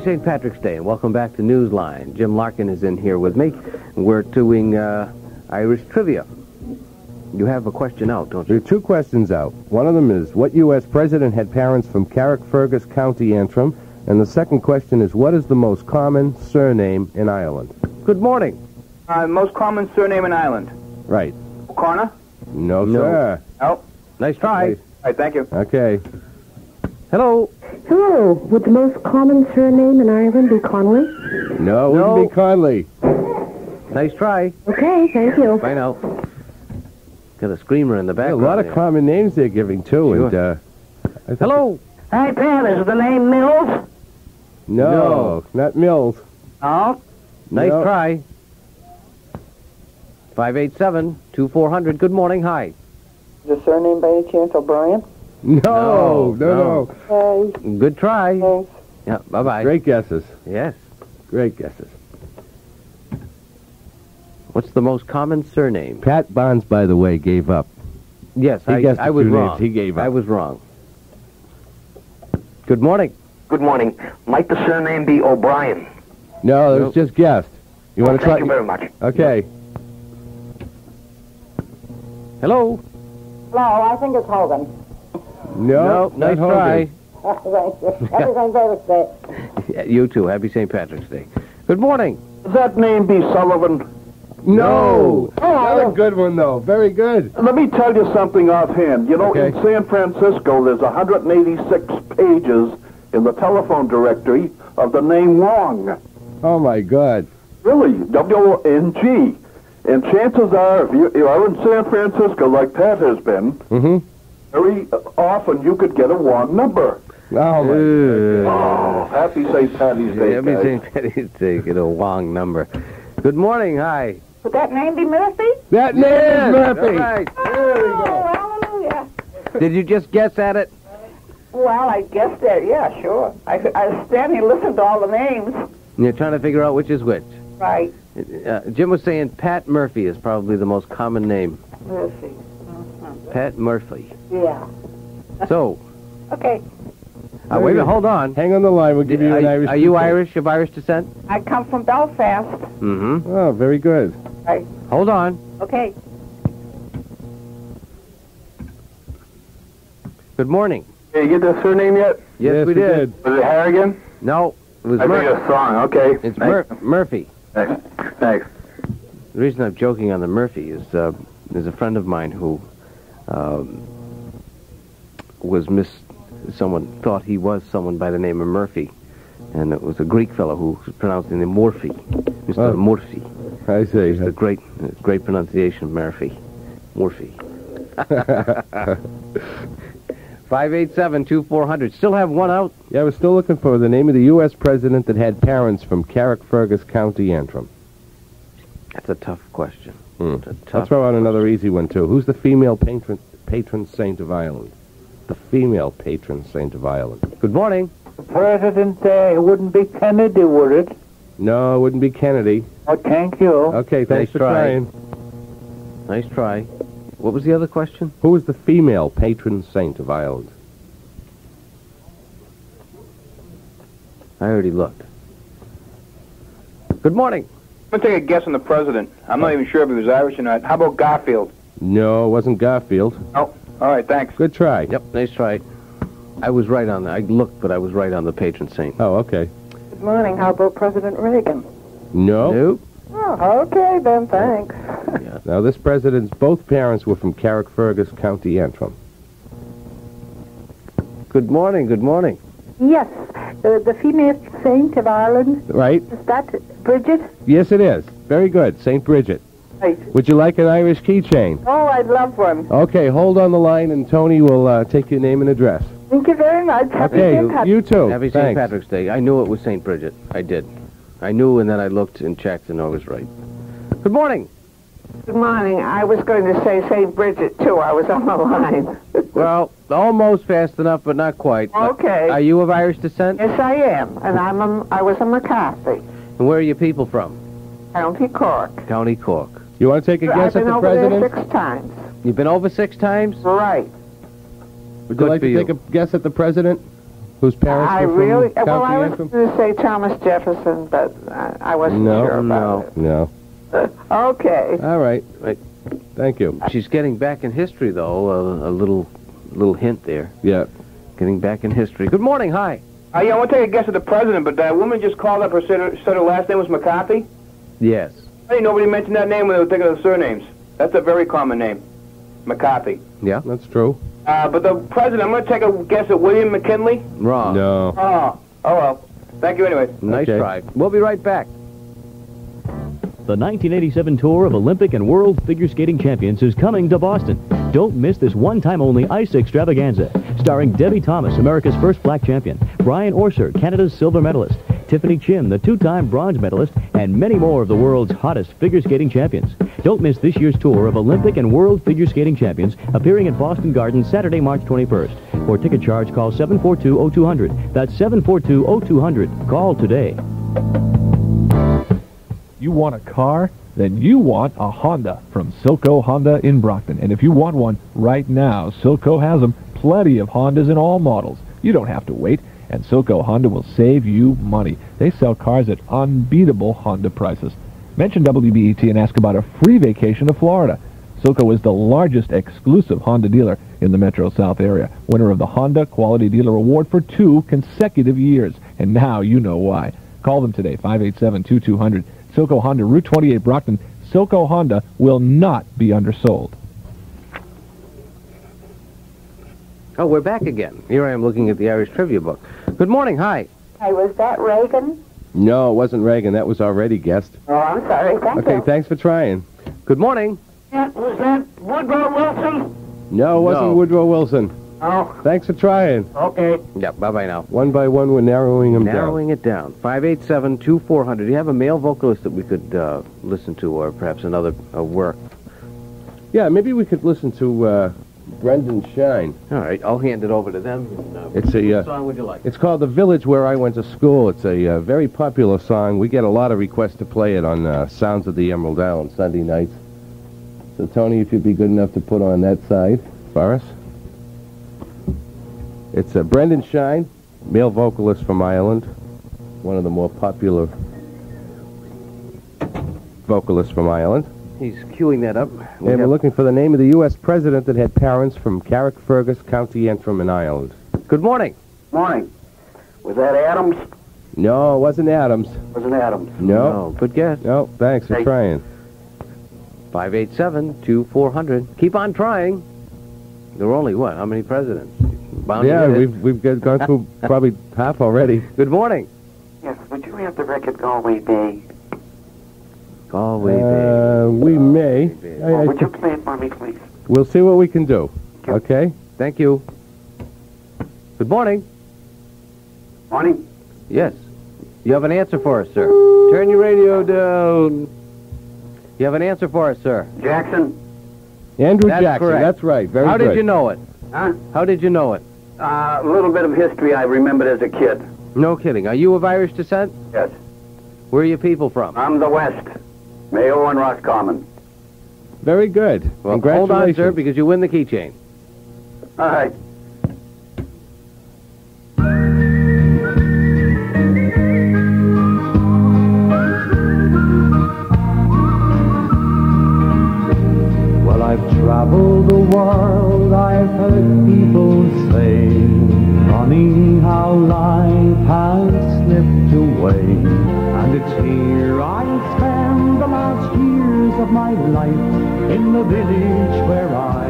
St. Patrick's Day and welcome back to Newsline. Jim Larkin is in here with me. We're doing uh, Irish trivia. You have a question out, don't you? There are two questions out. One of them is, what U.S. president had parents from Carrickfergus County Antrim? And the second question is, what is the most common surname in Ireland? Good morning. Uh, most common surname in Ireland. Right. O'Connor? No, No. sir. Oh. Nice try. Right. All right, thank you. Okay. Hello. Hello. Would the most common surname in Ireland be Connolly? No, it No. wouldn't be Connolly. Nice try. Okay, thank you. Bye now. Got a screamer in the back. are a lot of there. common names they're giving, too. And, Sure. uh, I think- Hello. Hey, Pat, is the name Mills? No, No. not Mills. Oh, Nice No. try. 587-2400. Good morning. Hi. Is the surname by any chance O'Brien? No, No, no, no. no. Good try. thanks. Yeah, bye-bye. Great guesses. Yes. Great guesses. What's the most common surname? Pat Bonds, by the way, gave up. Yes, He I, guessed I was two names. wrong. He gave up. I was wrong. Good morning. Good morning. Might the surname be O'Brien? No, it was just guessed. You want to Thank try? you very much. Okay. Hello. No, I think it's Hogan. No, not nice Hogan. Thank you. Everything's Davis Day. try. you too. Happy St. Patrick's Day. Good morning. Does that name be Sullivan? No. Oh, Not a good one though. Very good. Let me tell you something offhand. You know, Okay. in San Francisco, there's 186 pages in the telephone directory of the name Wong. Oh my God. Really, W-N-G. And chances are, if you, you are in San Francisco like Pat has been, Mm-hmm. Very often you could get a Wong number. Oh, my Oh, happy St. Patty's Day, Happy guys. St. Patty's Day. Get a Wong number. Good morning. Hi. Would that name be Murphy? That name is Murphy. All right. Oh, hallelujah. Did you just guess at it? Well, I guess that, yeah, sure. I, I was standing and listened to all the names. You're trying to figure out which is which. Right. Uh, Jim was saying Pat Murphy is probably the most common name. Murphy. Pat Murphy. Yeah. So, Okay. uh, wait a minute, hold on. Hang on the line. We'll give you Are, an Irish. are you key. Irish, of Irish descent? I come from Belfast. Mm-hmm. Oh, very good. Right. Hold on. Okay. Good morning. Did you get the surname yet? Yes, Yes, we we did. did. Was it Harrigan? No, it was I think Murphy. a song. Okay. It's Mur- Murphy. Thanks. Thanks. The reason I'm joking on the Murphy is uh, there's a friend of mine who um, was mis. Someone thought he was someone by the name of Murphy, and it was a Greek fellow who was pronouncing it Morphy, Mr. Oh. Murphy. I see. It's a great, great pronunciation, Murphy, Morphy. Five eight seven two four hundred. Still have one out. Yeah, we're still looking for the name of the U.S. president that had parents from Carrickfergus County, Antrim. That's a tough question. Hmm. It's a I'll tough. throw out another easy one, too. Who's the female patron, patron saint of Ireland? The female patron saint of Ireland. Good morning. The president, uh, it wouldn't be Kennedy, would it? No, it wouldn't be Kennedy. Oh, thank you. Okay, thanks Nice for try. trying. Nice try. What was the other question? Who is the female patron saint of Ireland? I already looked. Good morning. I'm going to take a guess on the president. I'm not even sure if he was Irish or not. How about Garfield? No, it wasn't Garfield. Oh, all right, thanks. Good try. Yep, nice try. I was right on that. I looked, but I was right on the patron saint. Oh, okay. Good morning. How about President Reagan? No. Nope. Oh, okay then, thanks. Now, this president's both parents were from Carrickfergus County, Antrim. Good morning. Good morning. Yes, uh, the female saint of Ireland, Right? is that Bridget? Yes, it is. Very good. St. Bridget. Right. Would you like an Irish keychain? Oh, I'd love one. Okay, hold on the line, and Tony will uh, take your name and address. Thank you very much. Happy Okay, St. Patrick's you too. Happy St. Thanks. Patrick's Day. I knew it was St. Bridget. I did. I knew, and then I looked and checked, and I was right. Good morning. Good morning. I was going to say St. Bridget, too. I was on the line. Well, almost fast enough, but not quite. Okay. Are you of Irish descent? Yes, I am. And I'm a, I was a McCarthy, And where are your people from? County Cork. County Cork. You want to take a I've guess at been the over president? there six times. You've been over six times? Right. Would Good you like for to you. take a guess at the president? Whose parents I were from really, County well, I was Antrim? going to say Thomas Jefferson, but I, I wasn't No, sure about no. it. Okay. All right. Right. Thank you. She's getting back in history, though. A, a little, little hint there. Yeah. Getting back in history. Good morning. Hi. Uh, yeah, I want to take a guess at the president, but that woman just called up her, said her, said her last name was McCarthy. Yes. Hey, nobody mentioned that name when they were thinking of the surnames. That's a very common name, McCarthy. Yeah. That's true. Uh, but the president, I'm going to take a guess at William McKinley. Wrong. No. Oh, oh well. Thank you anyway. Nice Okay. try. We'll be right back. The 1987 tour of Olympic and World Figure Skating Champions is coming to Boston. Don't miss this one-time only ice extravaganza, starring Debbie Thomas, America's first black champion, Brian Orser, Canada's silver medalist, Tiffany Chin, the two-time bronze medalist, and many more of the world's hottest figure skating champions. Don't miss this year's tour of Olympic and World Figure Skating Champions appearing at Boston Garden Saturday, March 21st. For ticket charge, call 742-0200. That's 742-0200. Call today. You want a car? Then you want a Honda from Silco Honda in Brockton. And if you want one right now, Silco has them. Plenty of Hondas in all models. You don't have to wait, and Silco Honda will save you money. They sell cars at unbeatable Honda prices. Mention WBET and ask about a free vacation to Florida. Silco is the largest exclusive Honda dealer in the Metro South area, winner of the Honda Quality Dealer Award for two consecutive years. And now you know why. Call them today, 587-2200. Silco Honda, Route 28, Brockton. Silco Honda will not be undersold. Oh, we're back again. Here I am looking at the Irish trivia book. Good morning. Hi. Hey, was that Reagan? No, it wasn't Reagan. That was already guessed. Oh, I'm sorry. Thank Okay, you. thanks for trying. Good morning. Yeah, was that Woodrow Wilson? No, it wasn't No. Woodrow Wilson. Oh. Thanks for trying. Okay. Yeah, bye-bye now. One by one, we're narrowing them Narrowing it down. 587-2400. Do you have a male vocalist that we could uh, listen to or perhaps another uh, work? down. Yeah, maybe we could listen to uh, Brendan Shine. All right, I'll hand it over to them. And, uh, It's a. what Uh, song would you like? It's called "The Village Where I Went to School." It's a uh, very popular song. We get a lot of requests to play it on uh, Sounds of the Emerald Isle on Sunday nights. So, Tony, if you'd be good enough to put on that side for us. It's uh, Brendan Shine, male vocalist from Ireland, one of the more popular vocalists from Ireland. He's queuing that up. We and we're looking for the name of the U.S. president that had parents from Carrickfergus, County Antrim, in Ireland. Good morning. Morning. Was that Adams? No, it wasn't Adams. Wasn't Adams? No. No, good guess. No, thanks for Hey. trying. 587-2400. Keep on trying. There were only, what, how many presidents? Bound yeah, we've we've got, gone through probably half already. Good morning. Yes, would you have the record Galway Bay? Galway Uh, we may. I- I would you thi- play it for me, please? we'll see what we can do. Okay. Thank you. Good morning. Morning. Yes. You have an answer for us, sir. Turn your radio down. You have an answer for us, sir. Jackson? Andrew That's Jackson. correct. That's right. Very good. How good. did you know it? Huh? How did you know it? Uh, a little bit of history I remembered as a kid. No kidding. Are you of Irish descent? Yes. Where are you people from? I'm the West. Mayo and Roscommon. Very good. Well, Congratulations. hold on, sir, because you win the keychain. All right. Well, I've traveled the world, I've heard people say, Funny how life has slipped away. And it's here of my life, in the village where I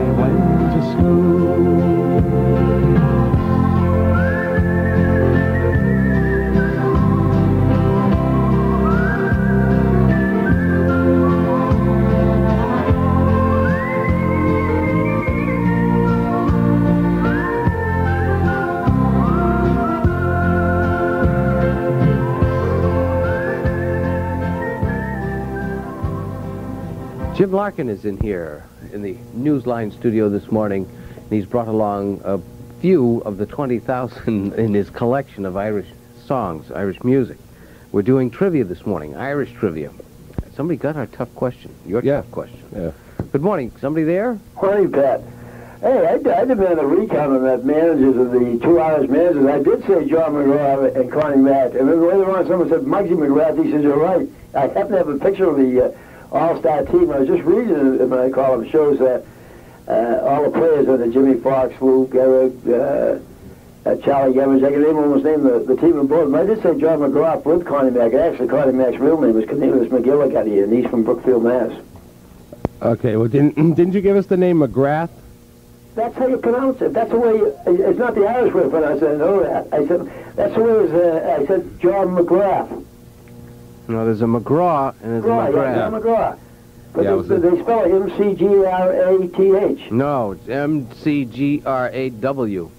Larkin is in here in the Newsline studio this morning, and he's brought along a few of the 20,000 in his collection of Irish songs, Irish music. We're doing trivia this morning, Irish trivia. Somebody got our tough question, your tough question. Yeah. Good morning. Somebody there? Morning, Pat. Hey, I, I demand a recount on that managers of the two Irish managers. I did say John McGrath and Connie Mack. And then later on, someone said Muggsy McGrath. He says, you're right. I happen to have a picture of the uh, All-Star team. I was just reading it in my column. Shows that uh, all the players are the Jimmie Foxx, Luke, Eric, uh, uh, Charlie Gemmage. I can name almost name the, the team in both. But I did say John McGrath with Connie Mack. Actually, Connie Mack's real name is Cornelius McGillicuddy, and he's from Brookfield, Mass. Okay. Well, didn't didn't you give us the name McGrath? That's how you pronounce it. That's the way. It's not the Irish way to pronounce it. I know that. I said that's the way. It was, uh, I said John McGrath. No, there's a McGraw and there's McGraw, a McGrath. yeah, John McGrath. But Yeah, they, they spell it M C G R A T H. No, it's M-C-G-R-A-W.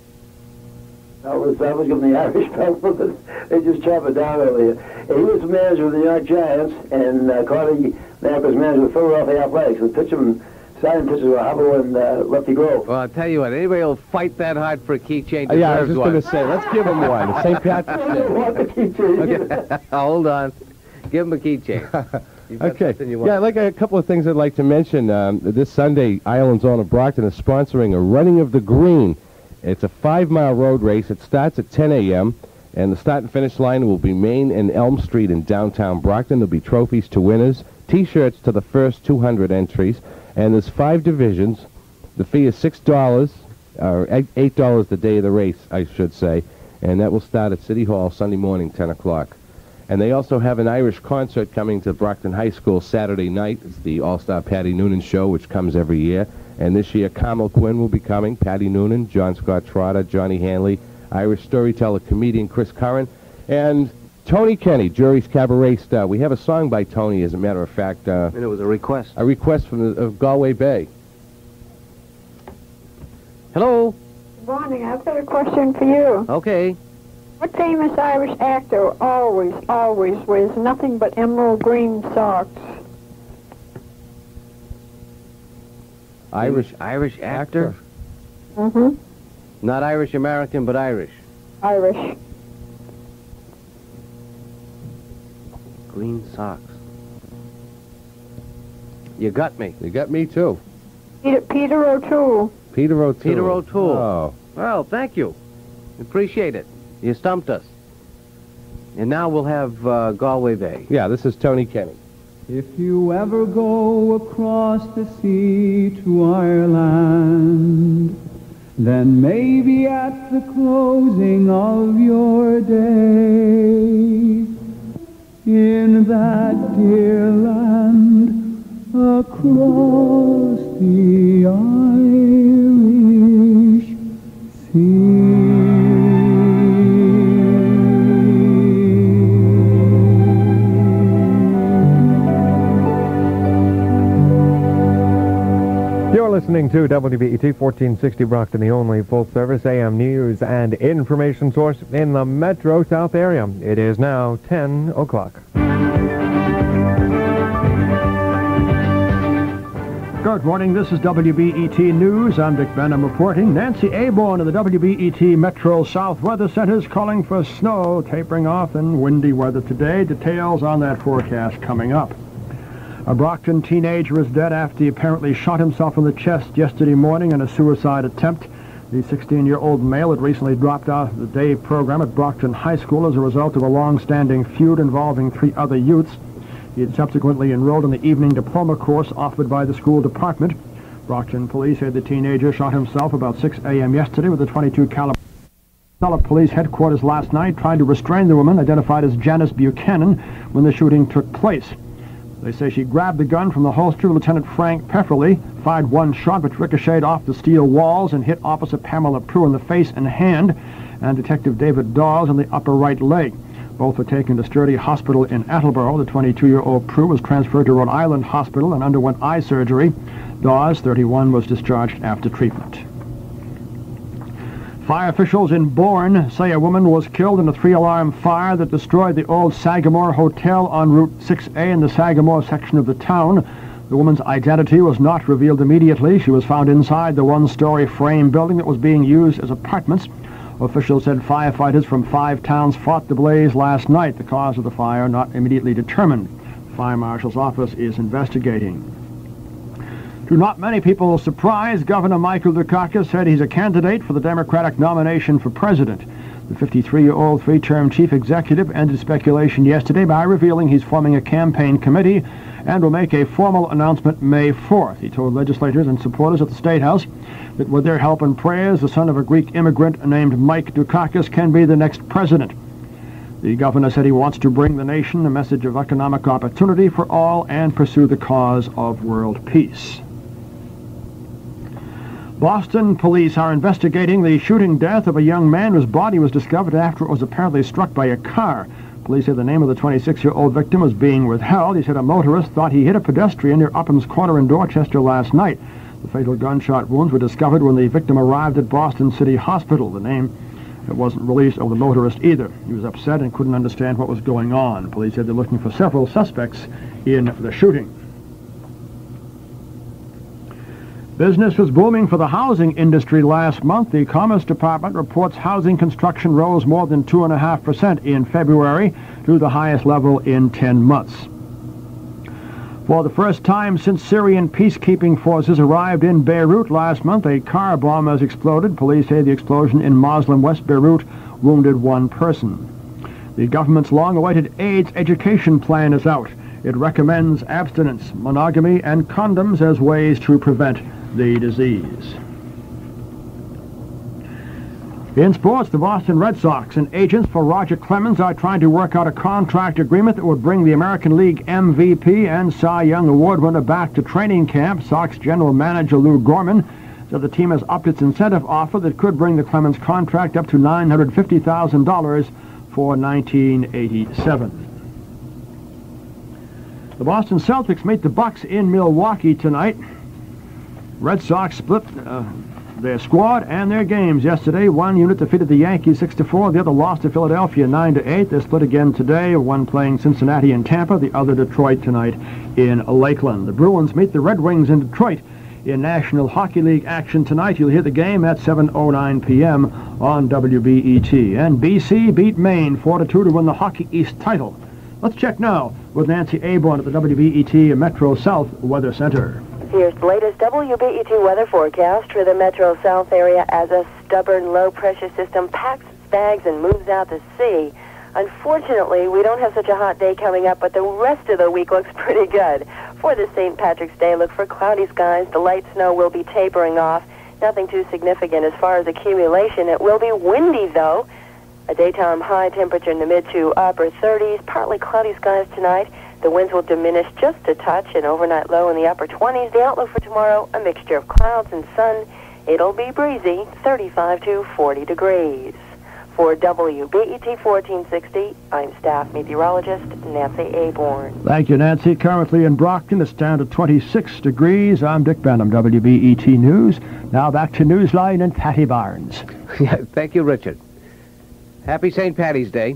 That was that was given the Irish spell, but they just chop it down earlier. And he was the manager of the New York Giants, and uh, Carly Mack was manager of the Philadelphia Athletics. The pitching signing pitchers were Hubbell and uh, Lefty Grove. Well, I'll tell you what, anybody will fight that hard for a keychain Uh, yeah, I was just going to say, let's give him one. St. Patrick's Day. want the keychain. Okay. Hold on. Give him a keychain. Okay. something you want. Yeah, like a couple of things I'd like to mention. Um, this Sunday, Ireland's Own of Brockton is sponsoring a Running of the Green. It's a five-mile road race. It starts at 10 a.m., and the start and finish line will be Main and Elm Street in downtown Brockton. There'll be trophies to winners, T-shirts to the first 200 entries, and there's five divisions. The fee is $6, or $8 the day of the race, I should say, and that will start at City Hall Sunday morning, 10 o'clock. And they also have an Irish concert coming to Brockton High School Saturday night. It's the All-Star Paddy Noonan Show, which comes every year. And this year, Carmel Quinn will be coming, Paddy Noonan, John Scott Trotter, Johnny Hanley, Irish storyteller, comedian Chris Curran, and Tony Kenny, Jury's Cabaret star. We have a song by Tony, as a matter of fact. Uh, And it was a request. a request from the, of Galway Bay. Hello? Bonnie, I've got a question for you. Okay. What famous Irish actor always, always wears nothing but emerald green socks? Irish Irish actor? Mm-hmm. Not Irish American, but Irish. Irish. Green socks. You got me. You got me too. Peter, Peter O'Toole. Peter O'Toole. Peter O'Toole. Oh. Well, thank you. Appreciate it. You stumped us. And now we'll have uh, Galway Bay. Yeah, this is Tony Kenny. If you ever go across the sea to Ireland, then maybe at the closing of your day, in that dear land across the Irish You're listening to WBET 1460 Brockton, the only full-service AM news and information source in the Metro South area. It is now 10 o'clock. Good morning. This is WBET News. I'm Dick Benham reporting. Nancy Aborn of the WBET Metro South Weather Center is calling for snow tapering off and windy weather today. Details on that forecast coming up. A Brockton teenager is dead after he apparently shot himself in the chest yesterday morning in a suicide attempt. The 16-year-old male had recently dropped out of the day program at Brockton High School as a result of a long-standing feud involving three other youths. He had subsequently enrolled in the evening diploma course offered by the school department. Brockton police said the teenager shot himself about 6 a.m. yesterday with a 22 caliber. At police headquarters last night tried to restrain the woman identified as Janice Buchanan when the shooting took place. They say she grabbed the gun from the holster of Lieutenant Frank Pefferly, fired one shot which ricocheted off the steel walls and hit Officer Pamela Prue in the face and hand, and Detective David Dawes in the upper right leg. Both were taken to Sturdy Hospital in Attleboro. The 22-year-old Prue was transferred to Rhode Island Hospital and underwent eye surgery. Dawes, 31, was discharged after treatment. Fire officials in Bourne say a woman was killed in a three-alarm fire that destroyed the old Sagamore Hotel on Route 6A in the Sagamore section of the town. The woman's identity was not revealed immediately. She was found inside the one-story frame building that was being used as apartments. Officials said firefighters from five towns fought the blaze last night. The cause of the fire not immediately determined. The fire marshal's office is investigating. To not many people's surprise, Governor Michael Dukakis said he's a candidate for the Democratic nomination for president. The 53-year-old three-term chief executive ended speculation yesterday by revealing he's forming a campaign committee and will make a formal announcement May 4th. He told legislators and supporters at the State House that with their help and prayers, the son of a Greek immigrant named Mike Dukakis can be the next president. The governor said he wants to bring the nation a message of economic opportunity for all and pursue the cause of world peace. Boston police are investigating the shooting death of a young man whose body was discovered after it was apparently struck by a car. Police say the name of the 26-year-old victim was being withheld. He said a motorist thought he hit a pedestrian near Upham's Corner in Dorchester last night. The fatal gunshot wounds were discovered when the victim arrived at Boston City Hospital. The name it wasn't released of the motorist either. He was upset and couldn't understand what was going on. Police said they're looking for several suspects in the shooting. Business was booming for the housing industry last month. The Commerce Department reports housing construction rose more than 2.5% in February to the highest level in 10 months. For the first time since Syrian peacekeeping forces arrived in Beirut last month, a car bomb has exploded. Police say the explosion in Muslim West Beirut wounded one person. The government's long-awaited AIDS education plan is out. It recommends abstinence, monogamy, and condoms as ways to prevent the disease. In sports, the Boston Red Sox and agents for Roger Clemens are trying to work out a contract agreement that would bring the American League MVP and Cy Young Award winner back to training camp. Sox general manager Lou Gorman said the team has upped its incentive offer that could bring the Clemens contract up to $950,000 for 1987. The Boston Celtics meet the Bucks in Milwaukee tonight. Red Sox split uh, their squad and their games yesterday. One unit defeated the Yankees 6 to 4. The other lost to Philadelphia 9 to 8. They're split again today. One playing Cincinnati and Tampa. The other Detroit tonight in Lakeland. The Bruins meet the Red Wings in Detroit in National Hockey League action tonight. You'll hear the game at 7:09 p.m. on WBET. And BC beat Maine 4 2 to win the Hockey East title. Let's check now with Nancy Aborn at the WBET Metro South Weather Center. Here's the latest WBET weather forecast for the Metro South area as a stubborn low-pressure system packs its bags and moves out to sea. Unfortunately, we don't have such a hot day coming up, but the rest of the week looks pretty good. For the St. Patrick's Day, look for cloudy skies. The light snow will be tapering off. Nothing too significant as far as accumulation. It will be windy, though. A daytime high temperature in the mid to upper 30s. Partly cloudy skies tonight. The winds will diminish just a touch. An overnight low in the upper 20s. The outlook for tomorrow, a mixture of clouds and sun. It'll be breezy, 35 to 40 degrees. For WBET 1460, I'm staff meteorologist Nancy Aborn. Thank you, Nancy. Currently in Brockton, it's down to 26 degrees. I'm Dick Benham, WBET News. Now back to Newsline and Patty Barnes. Yeah, thank you, Richard. Happy St. Patty's Day.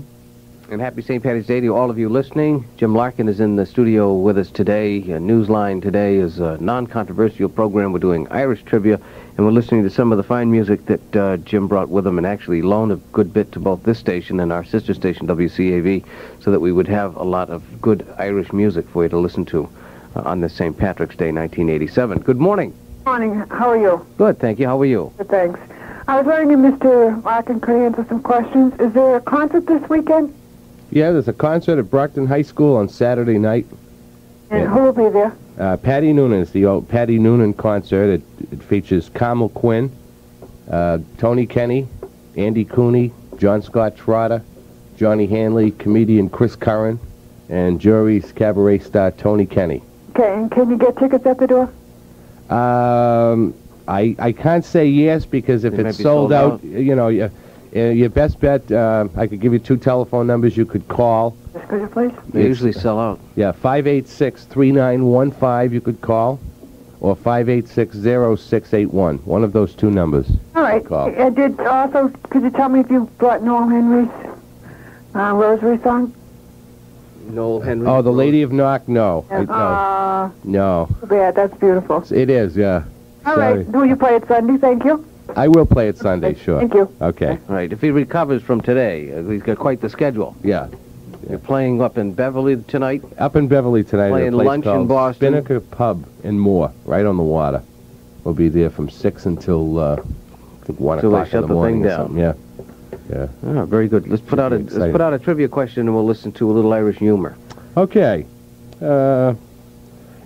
And happy St. Patty's Day to all of you listening. Jim Larkin is in the studio with us today. Uh, Newsline today is a non-controversial program. We're doing Irish trivia, and we're listening to some of the fine music that uh, Jim brought with him and actually loaned a good bit to both this station and our sister station, WCAV, so that we would have a lot of good Irish music for you to listen to uh, on this St. Patrick's Day, 1987. Good morning. Good Morning. How are you? Good, thank you. How are you? Good, thanks. I was wondering if Mr. Larkin could answer some questions. Is there a concert this weekend? Yeah, there's a concert at Brockton High School on Saturday night. And who will be there? Uh, Paddy Noonan is the old Paddy Noonan concert. It, it features Carmel Quinn, uh, Tony Kenny, Andy Cooney, John Scott Trotter, Johnny Hanley, comedian Chris Curran, and Jury's cabaret star Tony Kenny. Okay, and can you get tickets at the door? Um, I I can't say yes because if They may it's sold, sold out, out. you know, you, uh, your best bet. Uh, I could give you two telephone numbers you could call. Just could you please? They usually sell out. Yeah, 586-3915 you could call, or 586-0681. One of those two numbers. All right. Call. Uh, did also, could you tell me if you brought Noel Henry's uh, Rosary song? Noel Henry. Oh, the Lady of Knock? No. I- no. Uh, No. too bad. That's beautiful. It is, yeah. All Sorry. right. Will you play it Sunday? Thank you. I will play it Sunday, sure. Thank you. Okay. Right. If he recovers from today, uh, he's got quite the schedule. Yeah. You're playing up in Beverly tonight. Up in Beverly tonight at Playing a place lunch in called Boston. Spinnaker Pub in Moore, right on the water. We'll be there from 6 until, uh, I think 1 Till they o'clock in shut the the morning thing or down. something. Yeah. Yeah. Ah, very good. Let's put out a let's exciting. put out a trivia question and we'll listen to a little Irish humor. Okay. Uh,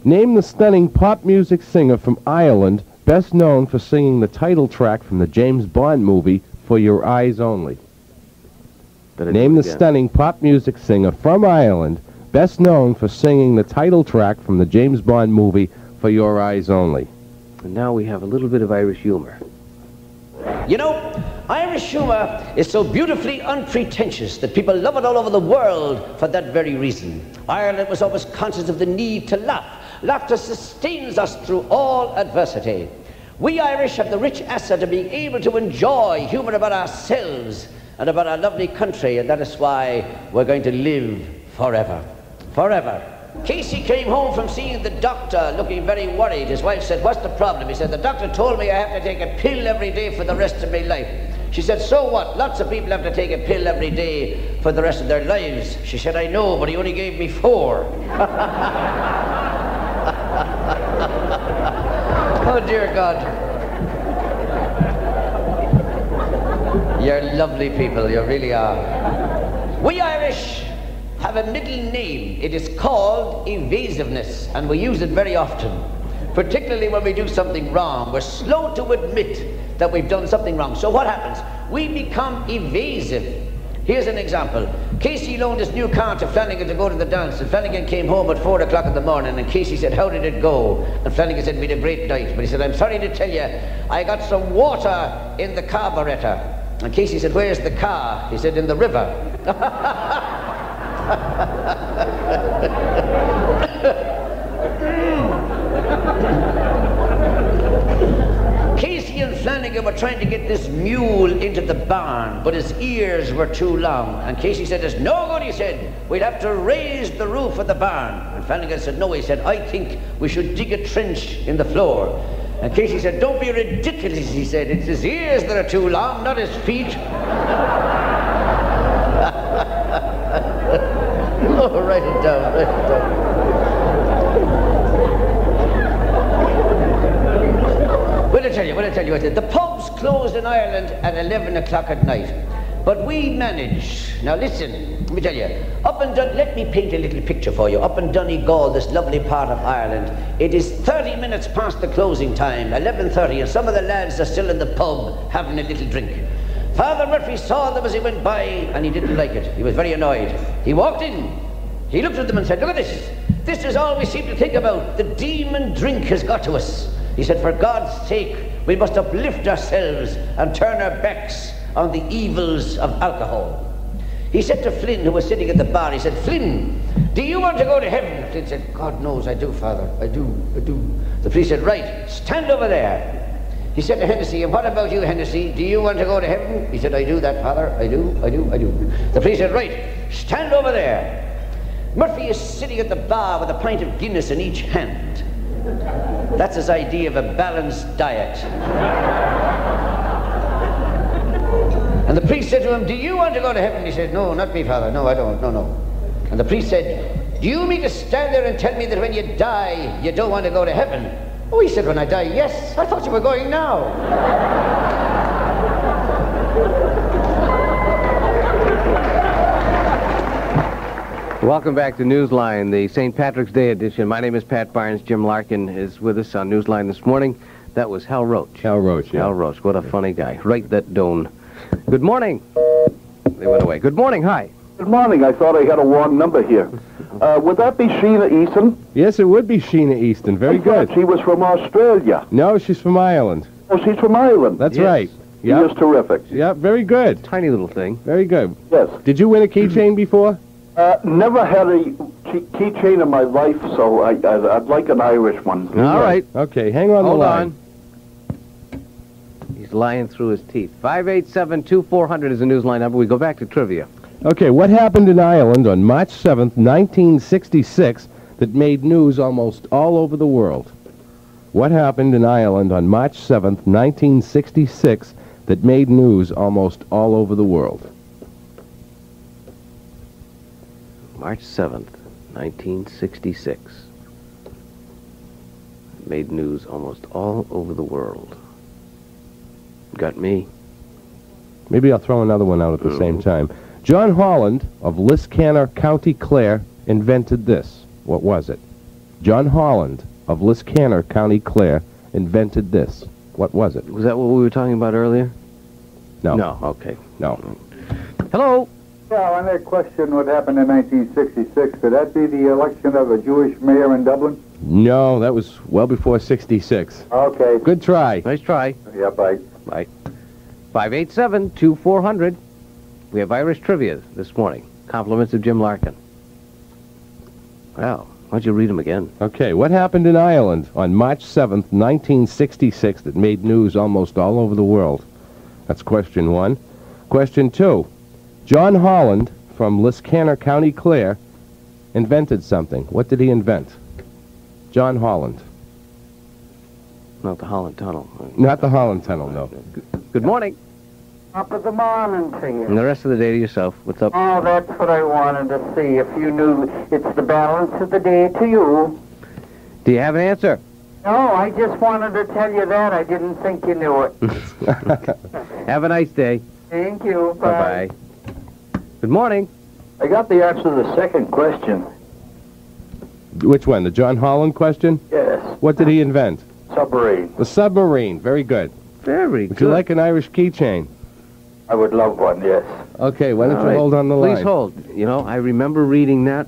name the stunning pop music singer from Ireland best known for singing the title track from the James Bond movie For Your Eyes Only. Better Name the again. stunning pop music singer from Ireland best known for singing the title track from the James Bond movie For Your Eyes Only. And now we have a little bit of Irish humor. You know, Irish humor is so beautifully unpretentious that people love it all over the world for that very reason. Ireland was always conscious of the need to laugh. Laughter sustains us through all adversity. We Irish have the rich asset of being able to enjoy humor about ourselves and about our lovely country, and that is why we're going to live forever. Forever. Casey came home from seeing the doctor looking very worried. His wife said, What's the problem? He said, The doctor told me I have to take a pill every day for the rest of my life. She said, So what? Lots of people have to take a pill every day for the rest of their lives. She said, I know, but he only gave me four. oh, dear God. You're lovely people, you really are. We Irish have a middle name. It is called evasiveness, and we use it very often. Particularly when we do something wrong. We're slow to admit that we've done something wrong. So what happens? We become evasive. Here's an example. Casey loaned his new car to Flanagan to go to the dance, and Flanagan came home at 4 o'clock in the morning, and Casey said, how did it go? And Flanagan said, we had a great night. But he said, I'm sorry to tell you, I got some water in the carburetor. And Casey said, where's the car? He said, in the river. Casey and Flanagan were trying to get this mule into the barn, but his ears were too long. And Casey said, It's no good, he said. We'd have to raise the roof of the barn. And Flanagan said, No, he said, I think we should dig a trench in the floor. And Casey said, Don't be ridiculous, he said. It's his ears that are too long, not his feet. oh, write it down, write it down. Well, I the pubs closed in Ireland at 11 o'clock at night. But we managed. Now listen, let me tell you, up in Dun- let me paint a little picture for you. Up in Donegal, this lovely part of Ireland, it is 30 minutes past the closing time, 11.30, and some of the lads are still in the pub having a little drink. Father Murphy saw them as he went by, and he didn't like it. He was very annoyed. He walked in, he looked at them and said, look at this. This is all we seem to think about. The demon drink has got to us. He said, for God's sake, we must uplift ourselves and turn our backs on the evils of alcohol. He said to Flynn, who was sitting at the bar, he said, Flynn, do you want to go to heaven? Flynn said, God knows I do, Father. I do, I do. The priest said, right, stand over there. He said to Hennessy, and what about you, Hennessy? Do you want to go to heaven? He said, I do that, Father. I do, I do, I do. The priest said, right, stand over there. Murphy is sitting at the bar with a pint of Guinness in each hand. That's his idea of a balanced diet. And the priest said to him, Do you want to go to heaven? He said, No, not me, Father. No, I don't. No, no. And the priest said, Do you mean to stand there and tell me that when you die, you don't want to go to heaven? Oh, he said, When I die, yes. I thought you were going now. Welcome back to Newsline, the St. Patrick's Day edition. My name is Pat Barnes. Jim Larkin is with us on Newsline this morning. That was Hal Roach. Hal Roach, yeah. Hal Roach, what a funny guy. Right that doan. Good morning. They went away. Good morning, hi. Good morning. I thought I had a wrong number here. Uh, would that be Sheena Easton? Yes, it would be Sheena Easton. Very good. She was from Australia. No, she's from Ireland. Oh, she's from Ireland. That's Yes. right. She Yep. was terrific. Yeah, very good. Tiny little thing. Very good. Yes. Did you win a keychain before? Uh, never had a key- keychain in my life, so I, I, I'd like an Irish one. All right. Okay, hang on Hold the line. on. He's lying through his teeth. 587-2400 is the Newsline number. We go back to trivia. Okay, what happened in Ireland on March 7th, 1966 that made news almost all over the world? What happened in Ireland on March 7th, 1966 that made news almost all over the world? March 7th, 1966. Made news almost all over the world. Got me. Maybe I'll throw another one out at the oh. same time. John Holland of Liscannor, County Clare, invented this. What was it? John Holland of Liscannor, County Clare, invented this. What was it? Was that what we were talking about earlier? No. No, okay. No. Hello. Well, on that question, what happened in 1966, could that be the election of a Jewish mayor in Dublin? No, that was well before 66. Okay. Good try. Nice try. Yeah, bye. Bye. 587-2400. We have Irish trivia this morning. Compliments of Jim Larkin. Well, why don't you read them again? Okay, what happened in Ireland on March 7th, 1966 that made news almost all over the world? That's question one. Question two. John Holland from Liscannor, County Clare, invented something. What did he invent? John Holland. Not the Holland Tunnel. Not the Holland Tunnel, no. Good morning. Top of the morning to you. And the rest of the day to yourself. What's up? Oh, that's what I wanted to see. If you knew it's the balance of the day to you. Do you have an answer? No, I just wanted to tell you that. I didn't think you knew it. have a nice day. Thank you. Bye-bye. Good morning. I got the answer to the second question. Which one? The John Holland question? Yes. What did he invent? Submarine. The submarine. Very good. Very good. Would you like an Irish keychain? I would love one, yes. Okay, why don't All you right. hold on the line? Please hold. You know, I remember reading that.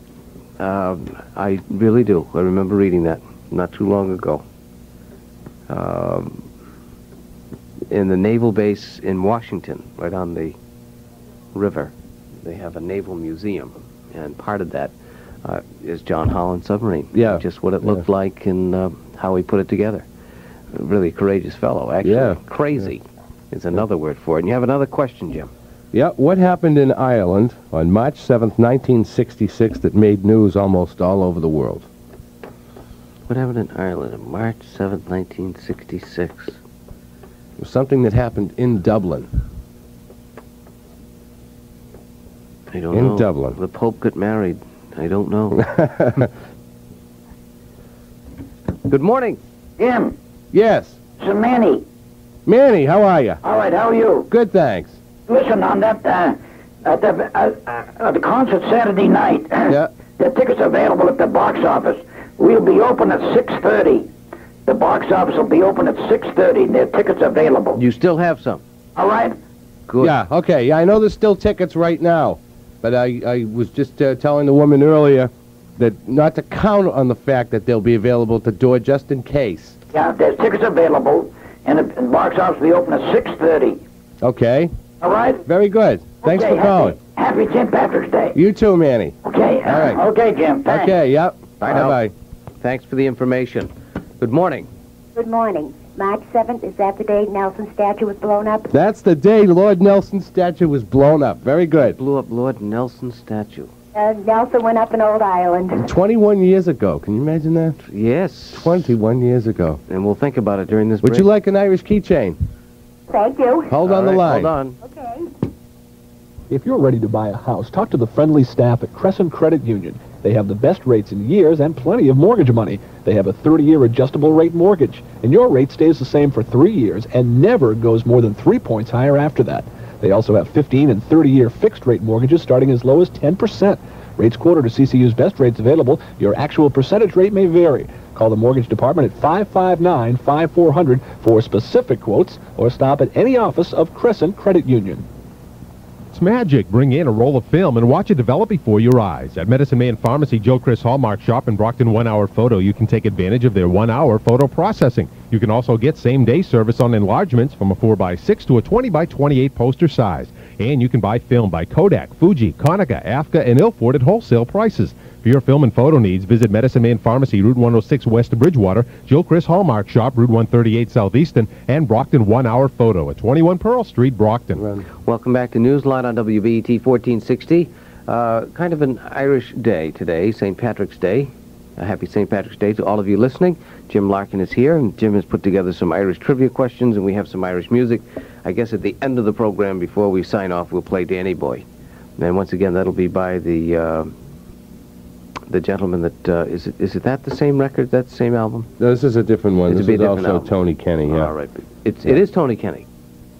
Um, I really do. I remember reading that not too long ago. Um, in the naval base in Washington, right on the river, they have a naval museum, and part of that uh, is John Holland submarine. Yeah. Just what it looked like and uh, how he put it together. A really courageous fellow, actually. Yeah. Crazy. is another word for it. And you have another question, Jim. Yeah, what happened in Ireland on March 7th, 1966 that made news almost all over the world? What happened in Ireland on March 7th, 1966? It was something that happened in Dublin. I don't In know. Dublin. The Pope got married. I don't know. Good morning. Jim, Yes. it's Manny. Manny, how are you? All right, how are you? Good, thanks. Listen, on that, uh, at the, uh, uh, the concert Saturday night, yeah. the tickets available at the box office. We'll be open at 6.30. The box office will be open at 6.30. There are tickets available. You still have some. All right? Good. Yeah, okay. Yeah, I know there's still tickets right now, but I, I was just uh, telling the woman earlier that not to count on the fact that they'll be available at the door just in case. Yeah, there's tickets available, and the the box office will be open at 6.30. Okay? All right? Very good. Thanks Okay, for calling. Happy, happy St. Patrick's Day. You too, Manny. Okay. All right. Okay, Jim. Thanks. Okay, yep. Bye-bye. Thanks for the information. Good morning. Good morning. March 7th, is that the day Nelson's statue was blown up? That's the day Lord Nelson's statue was blown up. Very good. Blew up Lord Nelson's statue. Uh, Nelson went up in Old Ireland. 21 years ago. Can you imagine that? Yes. 21 years ago. And we'll think about it during this Would break. you like an Irish keychain? Thank you. Hold on All the right, line. Hold on. Okay. If you're ready to buy a house, talk to the friendly staff at Crescent Credit Union. They have the best rates in years and plenty of mortgage money. They have a 30-year adjustable rate mortgage, and your rate stays the same for three years and never goes more than three points higher after that. They also have 15 and 30-year fixed-rate mortgages starting as low as 10%. Rates quoted are CCU's best rates available. Your actual percentage rate may vary. Call the mortgage department at 559-5400 for specific quotes or stop at any office of Crescent Credit Union. It's magic. Bring in a roll of film and watch it develop before your eyes. At Medicine Man Pharmacy, Joe Chris Hallmark Shop in Brockton One Hour Photo, you can take advantage of their one hour photo processing. You can also get same day service on enlargements from a 4x6 to a 20x28 poster size. And you can buy film by Kodak, Fuji, Konica, Agfa, and Ilford at wholesale prices. For your film and photo needs, visit Medicine Man Pharmacy, Route 106 West Bridgewater, Jill Chris Hallmark Shop, Route 138 South Easton, and Brockton One Hour Photo at 21 Pearl Street, Brockton. Welcome back to Newsline on WBET 1460. Uh, kind of an Irish day today, St. Patrick's Day. A happy St. Patrick's Day to all of you listening. Jim Larkin is here, and Jim has put together some Irish trivia questions, and we have some Irish music. I guess at the end of the program, before we sign off, we'll play Danny Boy. And once again, that'll be by the uh, the gentleman that uh, is it is it that the same record, that same album? No, this is a different one. It's this is also album. Tony Kenny, yeah. All right, it's it is Tony Kenny.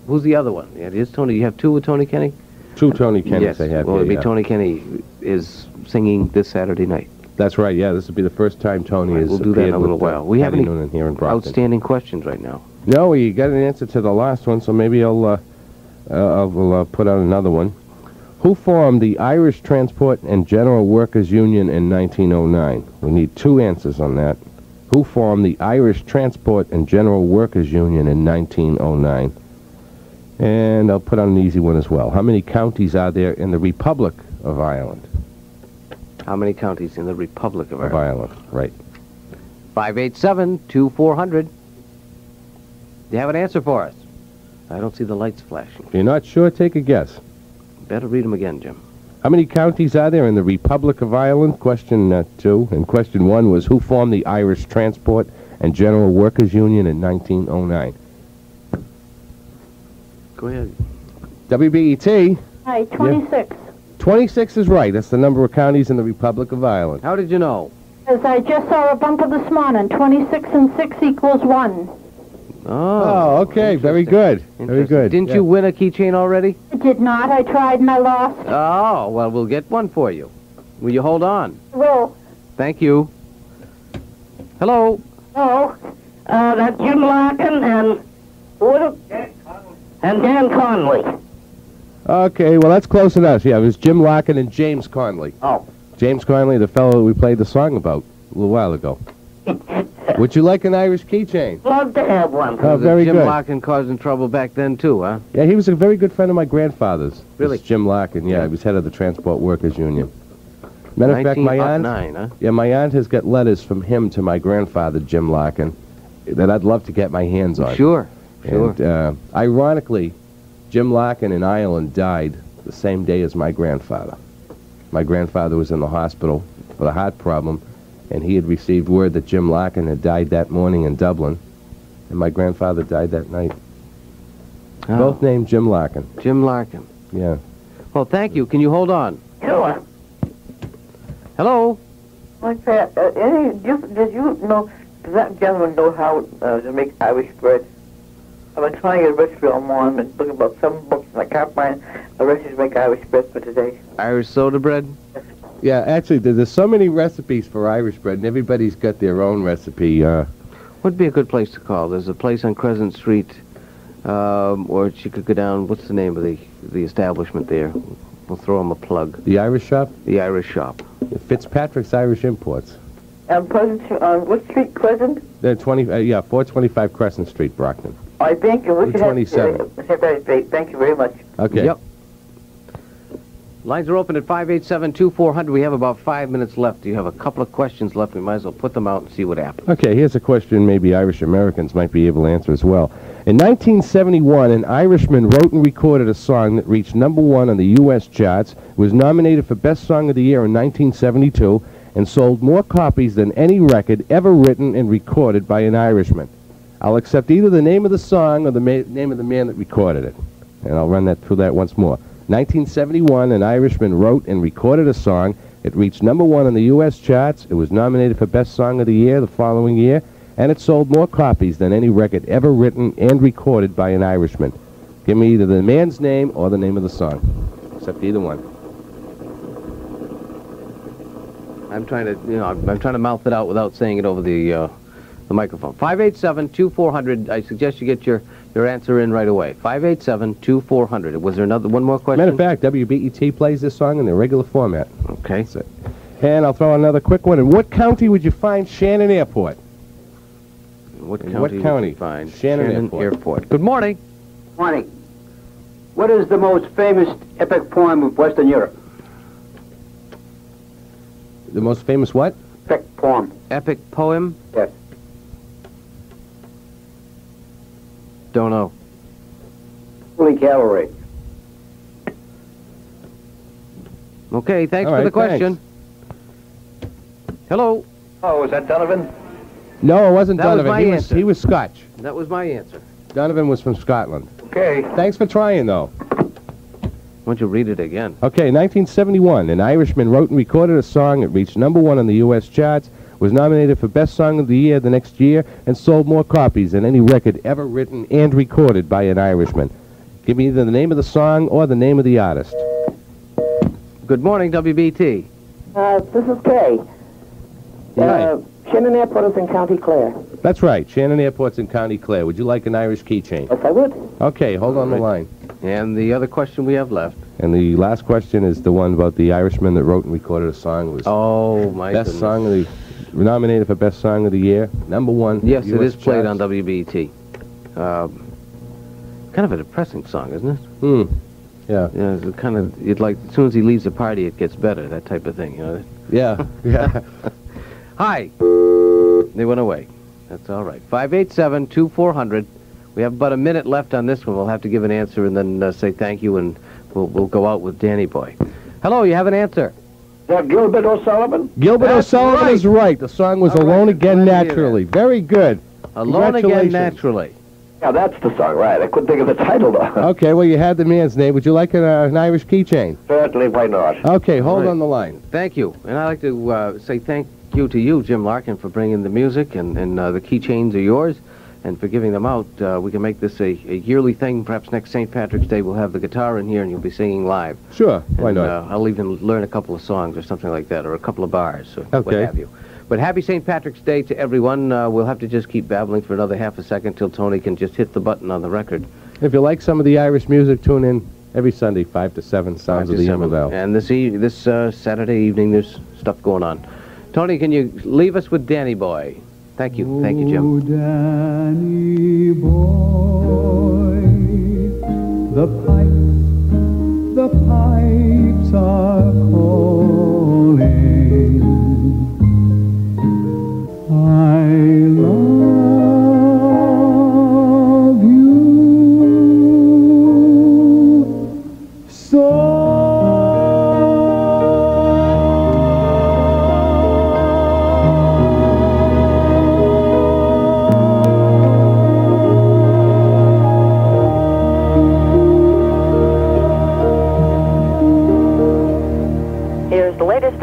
Who's the other one? Yeah, it is Tony. You have two with Tony Kenny. Two Tony Kennys yes. I have well, it'll be yeah. Tony Kenny is singing this Saturday night. That's right, yeah. This will be the first time Tony Right, has we'll do that in a little uh, while. We have any here in. Outstanding questions right now. No, we got an answer to the last one, so maybe I'll, uh, uh, I'll uh, put out another one. Who formed the Irish Transport and General Workers Union in 1909? We need two answers on that. Who formed the Irish Transport and General Workers Union in 1909? And I'll put on an easy one as well. How many counties are there in the Republic of Ireland? How many counties in the Republic of Of Ireland? Ireland, right. 587-2400. Do you have an answer for us? I don't see the lights flashing. If you're not sure, take a guess. Better read them again, Jim. How many counties are there in the Republic of Ireland? Question uh, two. And question one was who formed the Irish Transport and General Workers Union in 1909? Go ahead. WBET. Hi, 26. 26 is right. That's the number of counties in the Republic of Ireland. How did you know? Because I just saw a bumper this morning, 26 and 6 equals 1. Oh, okay. Very good. Very good. Didn't Yeah. you win a keychain already? I did not. I tried and I lost. Oh, well, we'll get one for you. Will you hold on? Well, Thank you. Hello. Oh, uh, that's Jim Larkin and what? And Dan Conley. Okay, well, that's close enough. Yeah, it was Jim Larkin and James Connolly. Oh. James Connolly, the fellow that we played the song about a little while ago. Would you like an Irish keychain? Love to have one. Oh, Was very Jim good. Larkin causing trouble back then, too, huh? Yeah, he was a very good friend of my grandfather's. Really? Jim Larkin, yeah, he was head of the Transport Workers Union. Matter of fact, my aunt, 1909, huh? yeah, my aunt has got letters from him to my grandfather, Jim Larkin, that I'd love to get my hands on. Sure. Sure. And uh, ironically, Jim Larkin in Ireland died the same day as my grandfather. My grandfather was in the hospital with a heart problem, and he had received word that Jim Larkin had died that morning in Dublin, and my grandfather died that night. Oh. Both named Jim Larkin. Jim Larkin. Yeah. Well, thank you. Can you hold on? Sure. Hello. Like Pat, uh, any, did, did you know, does that gentleman know how uh, to make Irish bread? I've been trying to get a recipe online and looking about seven books and I can't find a recipe to make Irish bread for today. Irish soda bread? Yeah, actually, there- there's so many recipes for Irish bread, and everybody's got their own recipe. Uh, Would be a good place to call. There's a place on Crescent Street, um, or she could go down. What's the name of the the establishment there? We'll throw them a plug. the Irish shop? The Irish shop. Fitzpatrick's Irish Imports. And Pleasant, on what street, Crescent? They're 20, uh, yeah, 425 Crescent Street, Brockton. I think we should have... 27. Secretary of State, thank you very much. Okay. Yep. Lines are open at 587-2400. We have about five minutes left. You have a couple of questions left. We might as well put them out and see what happens. Okay, here's a question maybe Irish Americans might be able to answer as well. In 1971, an Irishman wrote and recorded a song that reached number one on the U.S. charts, was nominated for Best Song of the Year in 1972, and sold more copies than any record ever written and recorded by an Irishman. I'll accept either the name of the song or the name of the man that recorded it. And I'll run that through that once more. 1971, an Irishman wrote and recorded a song. It reached number one on the U.S. charts. It was nominated for Best Song of the Year the following year, and it sold more copies than any record ever written and recorded by an Irishman. Give me either the man's name or the name of the song. Accept either one. I'm trying to, you know, I'm, I'm trying to mouth it out without saying it over the uh, the microphone. 587-2400. I suggest you get your, your answer in right away. 587-2400. Was there another one more question? Matter of fact, WBET plays this song in their regular format. Okay. That's it. And I'll throw another quick one. In what county would you find Shannon Airport? What In county? what would county? you find Shannon Airport. Good morning. Morning. What is the most famous epic poem of Western Europe? The most famous what? Epic poem. Epic poem? Yes. Don't know. Holy Cavalry. Okay, thanks All for the right, question. Hello. Oh, is that Donovan? No, it wasn't That was Donovan. my he, was, he was Scotch. That was my answer. Donovan was from Scotland. Okay. Thanks for trying, though. Why don't you read it again? Okay, 1971, an Irishman wrote and recorded a song. It reached number one on the U.S. charts, was nominated for Best Song of the Year the next year, and sold more copies than any record ever written and recorded by an Irishman. Give me either the name of the song or the name of the artist. Good morning, WBT. Uh, this is Kay. Uh, Shannon Airport is in County Clare. That's right, Shannon Airport's in County Clare. Would you like an Irish keychain? Yes, I would. Okay, hold on the line. And the other question we have left. And the last question is the one about the Irishman that wrote and recorded a song. It was Oh, my best goodness. song of the nominated for best song of the year, number one. Yes, it US is played on WBT. Um, kind of a depressing song, isn't it? Hmm. Yeah. Yeah, it's kind of. It like as soon as he leaves the party, it gets better. That type of thing, you know. Yeah. Yeah. Hi. They went away. That's all right. Five eight seven two four hundred. We have about a minute left on this one. We'll have to give an answer and then uh, say thank you, and we'll we'll go out with Danny Boy. Hello, you have an answer. Is that Gilbert O'Sullivan? Gilbert That's O'Sullivan right. is right. The song was All right, Alone I'm Again glad to hear Naturally. Very good. Alone again naturally. Yeah, that's the song, right. I couldn't think of the title, though. Okay, well, you had the man's name. Would you like an, uh, an Irish keychain? Certainly, why not? Okay, hold right. on the line. Thank you, and I'd like to uh, say thank you to you, Jim Larkin, for bringing the music, and and uh, the keychains are yours, and for giving them out. Uh, we can make this a, a yearly thing. Perhaps next St. Patrick's Day we'll have the guitar in here, and you'll be singing live. Sure, why not? Uh, I'll even learn a couple of songs or something like that, or a couple of bars, or what have you. But happy St. Patrick's Day to everyone. Uh, we'll have to just keep babbling for another half a second till Tony can just hit the button on the record. If you like some of the Irish music, tune in every Sunday, 5 to 7, Sounds of the to seven. Yammer Bell. And this e- this uh, Saturday evening, there's stuff going on. Tony, can you leave us with Danny Boy? Thank you. Thank you, Jim. Danny boy, the pipes, the pipes are calling. I love you so.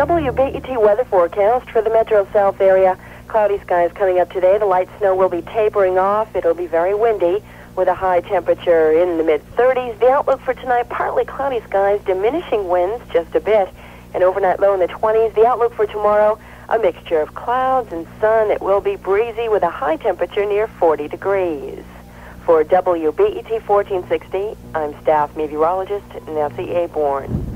WBET weather forecast for the Metro South area. Cloudy skies coming up today. The light snow will be tapering off. It'll be very windy with a high temperature in the mid 30s. The outlook for tonight, partly cloudy skies, diminishing winds just a bit, and overnight low in the 20s. The outlook for tomorrow, a mixture of clouds and sun. It will be breezy with a high temperature near 40 degrees. For WBET 1460, I'm staff meteorologist Nancy A. Bourne.